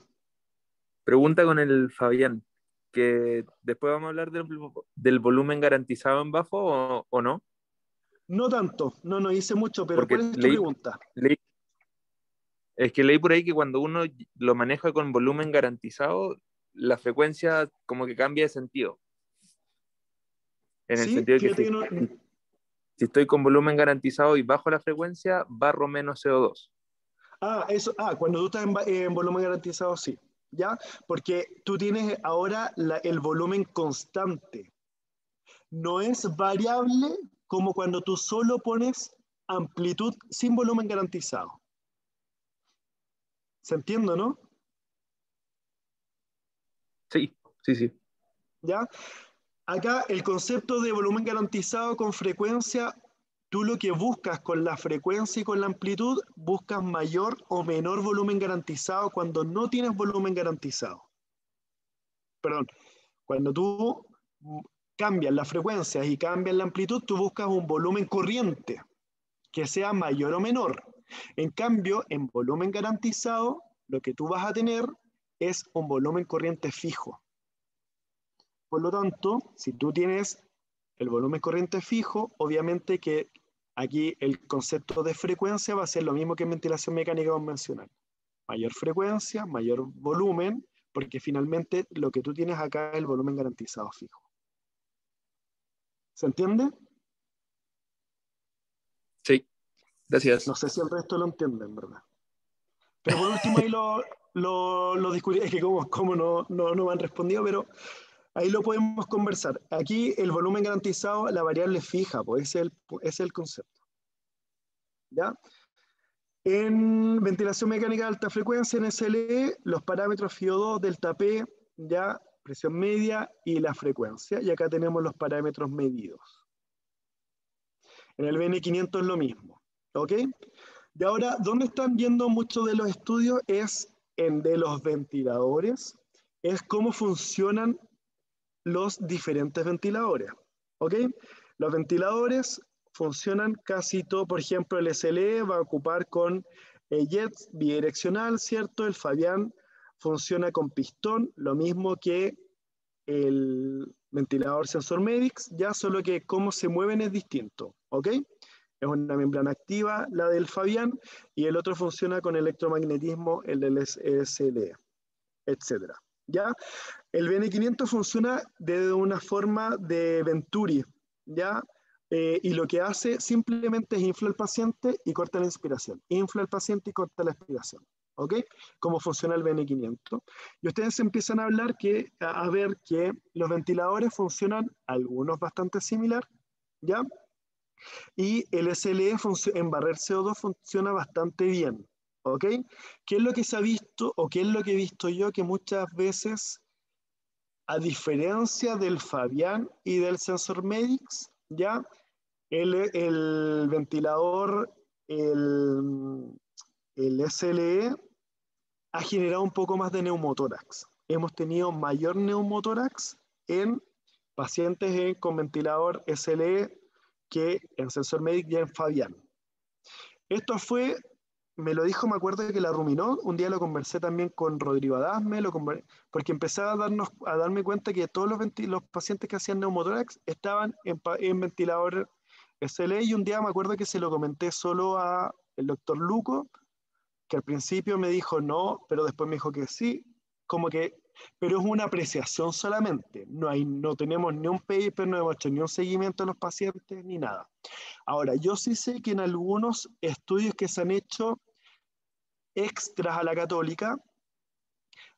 pregunta con el Fabián, que después vamos a hablar del, del volumen garantizado en BAFO o, o no. No tanto, no, no hice mucho, pero Porque ¿cuál es tu leí- pregunta? Leí- es que leí por ahí que cuando uno lo maneja con volumen garantizado, la frecuencia como que cambia de sentido. En el Sí, sentido que si, que no- si estoy con volumen garantizado y bajo la frecuencia, barro menos CO2. Ah, eso, ah, cuando tú estás en, en volumen garantizado, sí, ¿ya? Porque tú tienes ahora la- el volumen constante. No es variable como cuando tú solo pones amplitud sin volumen garantizado. ¿Se entiende, no? Sí, sí, sí. ¿Ya? Acá el concepto de volumen garantizado con frecuencia, tú lo que buscas con la frecuencia y con la amplitud, buscas mayor o menor volumen garantizado cuando no tienes volumen garantizado. Perdón, cuando tú cambias las frecuencias y cambias la amplitud, tú buscas un volumen corriente que sea mayor o menor. En cambio, en volumen garantizado, lo que tú vas a tener es un volumen corriente fijo. Por lo tanto, si tú tienes el volumen corriente fijo, obviamente que aquí el concepto de frecuencia va a ser lo mismo que en ventilación mecánica convencional. Mayor frecuencia, mayor volumen, porque finalmente lo que tú tienes acá es el volumen garantizado fijo. ¿Se entiende? Sí, gracias. No sé si el resto lo entienden, ¿verdad? Pero por último ahí lo, lo, lo discutí, es que como, como no, no, no me han respondido, pero ahí lo podemos conversar. Aquí el volumen garantizado, la variable fija, pues ese es el, ese es el concepto. ¿Ya? En ventilación mecánica de alta frecuencia, en SLE, los parámetros FIO2, delta P, ya presión media y la frecuencia. Y acá tenemos los parámetros medidos. En el BN500 es lo mismo. ¿Ok? Y ahora, ¿dónde están yendo muchos de los estudios? Es en los ventiladores, es cómo funcionan los diferentes ventiladores. ¿Ok? Los ventiladores funcionan casi todo, por ejemplo, el SLE va a ocupar con eh, jets bidireccional, ¿cierto? El Fabián funciona con pistón, lo mismo que el ventilador Sensor Medix, ya solo que cómo se mueven es distinto, ¿ok? Es una membrana activa, la del Fabián, y el otro funciona con electromagnetismo, el del SLE, etc. ¿Ya? El BN500 funciona de una forma de Venturi, ¿ya? Eh, y lo que hace simplemente es infla al paciente y corta la inspiración. Infla al paciente y corta la inspiración. ¿Ok? Cómo funciona el BN500. Y ustedes empiezan a hablar que, a ver que los ventiladores funcionan, algunos bastante similar, ¿ya? Y el SLE en barrer CO2 funciona bastante bien. ¿Ok? ¿Qué es lo que se ha visto o qué es lo que he visto yo? Que muchas veces, a diferencia del Fabián y del Sensor Medix, ¿ya? El, el ventilador, el, el SLE, ha generado un poco más de neumotórax. Hemos tenido mayor neumotórax en pacientes con ventilador SLE que en Sensor Medic y en Fabián. Esto fue, me lo dijo, me acuerdo que la ruminó, un día lo conversé también con Rodrigo Adasme, lo porque empezaba a, darnos, a darme cuenta que todos los, los pacientes que hacían neumotórax estaban en, en ventilador SLE y un día me acuerdo que se lo comenté solo a el doctor Luco, que al principio me dijo no, pero después me dijo que sí, como que, pero es una apreciación solamente, no, hay, no tenemos ni un paper, no hemos hecho ni un seguimiento a los pacientes, ni nada. Ahora, yo sí sé que en algunos estudios que se han hecho extras a la católica,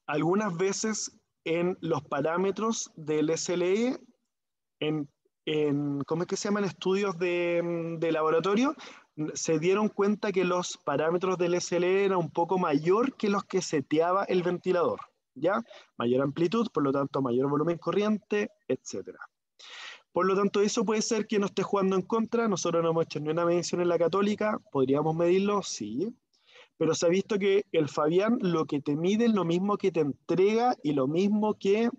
algunas veces en los parámetros del SLE, en, en ¿cómo es que se llaman? Estudios de, de laboratorio, se dieron cuenta que los parámetros del SLE eran un poco mayor que los que seteaba el ventilador, ¿ya? Mayor amplitud, por lo tanto, mayor volumen corriente, etc. Por lo tanto, eso puede ser que no esté jugando en contra. Nosotros no hemos hecho ni una medición en la católica. ¿Podríamos medirlo? Sí. Pero se ha visto que el Fabián lo que te mide es lo mismo que te entrega y lo mismo que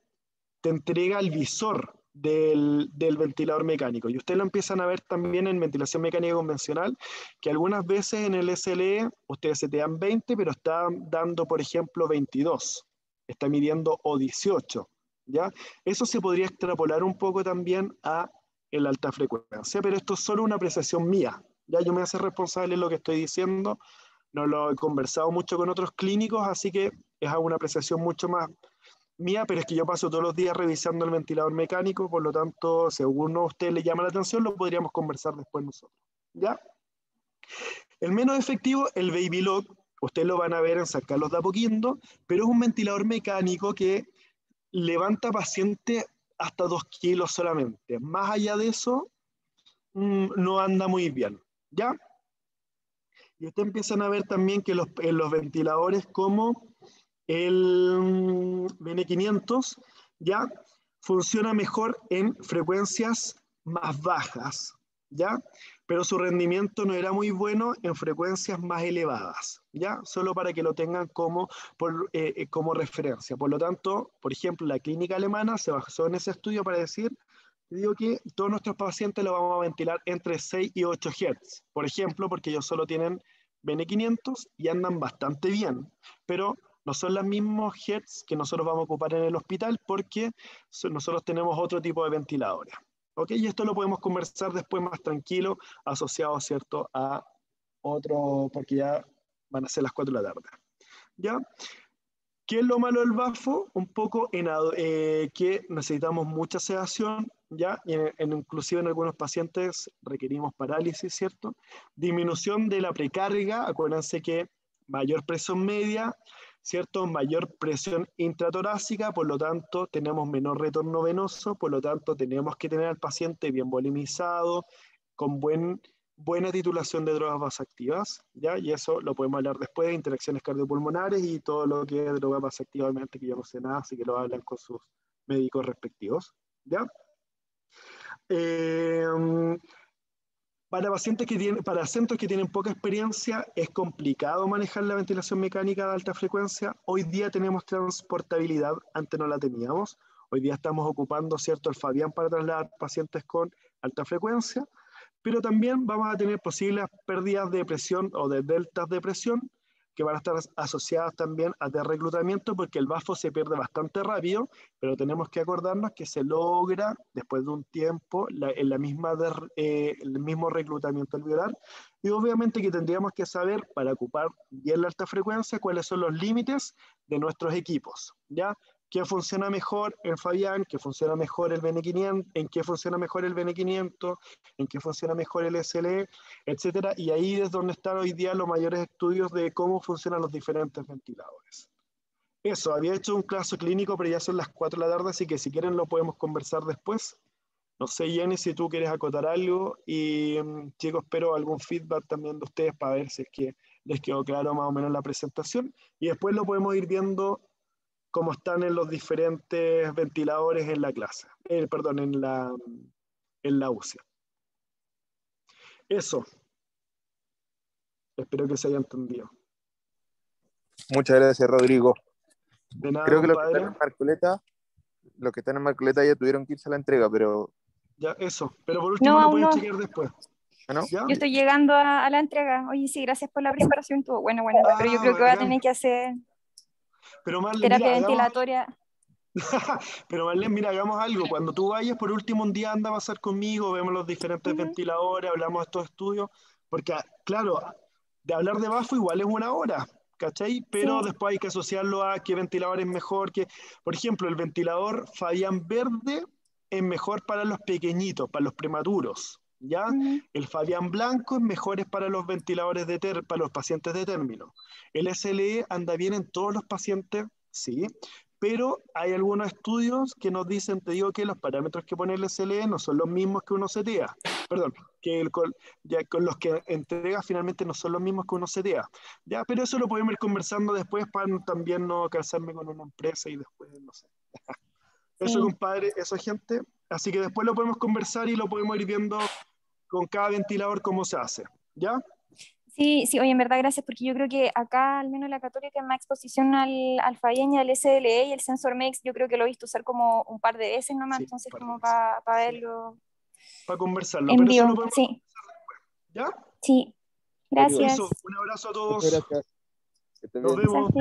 te entrega el visor del, ventilador mecánico. Y ustedes lo empiezan a ver también en ventilación mecánica convencional, que algunas veces en el SLE ustedes se te dan 20, pero está dando, por ejemplo, 22. Está midiendo o 18. ¿ya? Eso se podría extrapolar un poco también a el alta frecuencia, pero esto es solo una apreciación mía. Ya yo me hace responsable de lo que estoy diciendo. No lo he conversado mucho con otros clínicos, así que es una apreciación mucho más mía, pero es que yo paso todos los días revisando el ventilador mecánico, por lo tanto, si a ustedes le llama la atención, lo podríamos conversar después nosotros. ¿Ya? El menos efectivo, el Baby Lock, ustedes lo van a ver en San Carlos de Apoquindo, pero es un ventilador mecánico que levanta paciente hasta 2 kilos solamente. Más allá de eso, mm, no anda muy bien. ¿Ya? Y ustedes empiezan a ver también que los, en los ventiladores como el BN500 ya funciona mejor en frecuencias más bajas, ¿ya? Pero su rendimiento no era muy bueno en frecuencias más elevadas, ¿ya? Solo para que lo tengan como, por, eh, eh, como referencia. Por lo tanto, por ejemplo, la clínica alemana se basó en ese estudio para decir, digo que todos nuestros pacientes lo vamos a ventilar entre 6 y 8 Hz, por ejemplo, porque ellos solo tienen BN500 y andan bastante bien, pero no son los mismos hertz que nosotros vamos a ocupar en el hospital porque nosotros tenemos otro tipo de ventiladores. ¿Ok? Y esto lo podemos conversar después más tranquilo, asociado, ¿cierto?, a otro, porque ya van a ser las 4 de la tarde. ¿Ya? ¿Qué es lo malo del bafo? Un poco en, eh, que necesitamos mucha sedación, ¿ya? Y en, inclusive en algunos pacientes requerimos parálisis, ¿cierto? Disminución de la precarga, acuérdense que mayor presión media ¿cierto? Mayor presión intratorácica, por lo tanto tenemos menor retorno venoso, por lo tanto tenemos que tener al paciente bien volumizado, con buen, buena titulación de drogas vasoactivas, ¿ya? Y eso lo podemos hablar después de interacciones cardiopulmonares y todo lo que es droga vasoactiva, obviamente que yo no sé nada, así que lo hablan con sus médicos respectivos, ¿ya? Eh, para pacientes que tienen, para centros que tienen poca experiencia, es complicado manejar la ventilación mecánica de alta frecuencia. Hoy día tenemos transportabilidad, antes no la teníamos. Hoy día estamos ocupando, ¿cierto?, el Fabián para trasladar pacientes con alta frecuencia, pero también vamos a tener posibles pérdidas de presión o de deltas de presión que van a estar asociadas también a reclutamiento porque el bafo se pierde bastante rápido, pero tenemos que acordarnos que se logra después de un tiempo en la misma eh, el mismo reclutamiento alveolar y obviamente que tendríamos que saber para ocupar bien la alta frecuencia cuáles son los límites de nuestros equipos, ¿ya? Qué funciona mejor en Fabián, qué funciona mejor el BN500, en qué funciona mejor el BN500, en qué funciona mejor el SLE, etcétera, y ahí es donde están hoy día los mayores estudios de cómo funcionan los diferentes ventiladores. Eso, había hecho un caso clínico, pero ya son las 4 de la tarde, así que si quieren lo podemos conversar después. No sé, Jenny, si tú quieres acotar algo. Y mm, chicos, espero algún feedback también de ustedes para ver si es que les quedó claro más o menos la presentación. Y después lo podemos ir viendo cómo están en los diferentes ventiladores en la clase, eh, perdón, en la, en la UCI. Eso. Espero que se haya entendido. Muchas gracias, Rodrigo. De nada, Creo que los que están en Marcoleta, los que están en Marcoleta ya tuvieron que irse a la entrega, pero Ya, eso. Pero por último No, lo pueden no. chequear después. ¿Ah, no? Yo estoy llegando a, a la entrega. Oye, sí, gracias por la presentación. Tuvo bueno, bueno. pero yo Ah, creo que voy a tener que hacer Pero Marlene, terapia mira, hagamos- ventilatoria. Pero Marlene, mira, hagamos algo. Cuando tú vayas por último un día anda a pasar conmigo, vemos los diferentes ventiladores, hablamos de estos estudios, porque claro, de hablar de BAFO igual es una hora, ¿cachai? Pero Sí. después hay que asociarlo a qué ventilador es mejor, que, por ejemplo, el ventilador Fabián Verde es mejor para los pequeñitos, para los prematuros, ¿ya? Ujú. El Fabián Blanco es mejor para los ventiladores de ter- para los pacientes de término. El SLE anda bien en todos los pacientes, sí, pero hay algunos estudios que nos dicen, te digo que los parámetros que pone el SLE no son los mismos que uno setea. Perdón, que el, ya con los que entrega finalmente no son los mismos que uno setea. Ya, pero eso lo podemos ir conversando después para también no casarme con una empresa y después, no sé. Eso, Sí. compadre, eso, gente. Así que después lo podemos conversar y lo podemos ir viendo con cada ventilador cómo se hace. ¿Ya? Sí, sí, oye, en verdad, gracias, porque yo creo que acá, al menos en la Católica, en más exposición al, al al SLE y el Sensor Mix, yo creo que lo he visto usar como un par de veces nomás, Sí, entonces como para Sí. verlo Para conversarlo. en Pero eso vivo. lo Sí, ¿Ya? sí. Gracias. Eso, un abrazo a todos. Gracias. Nos vemos. Suerte.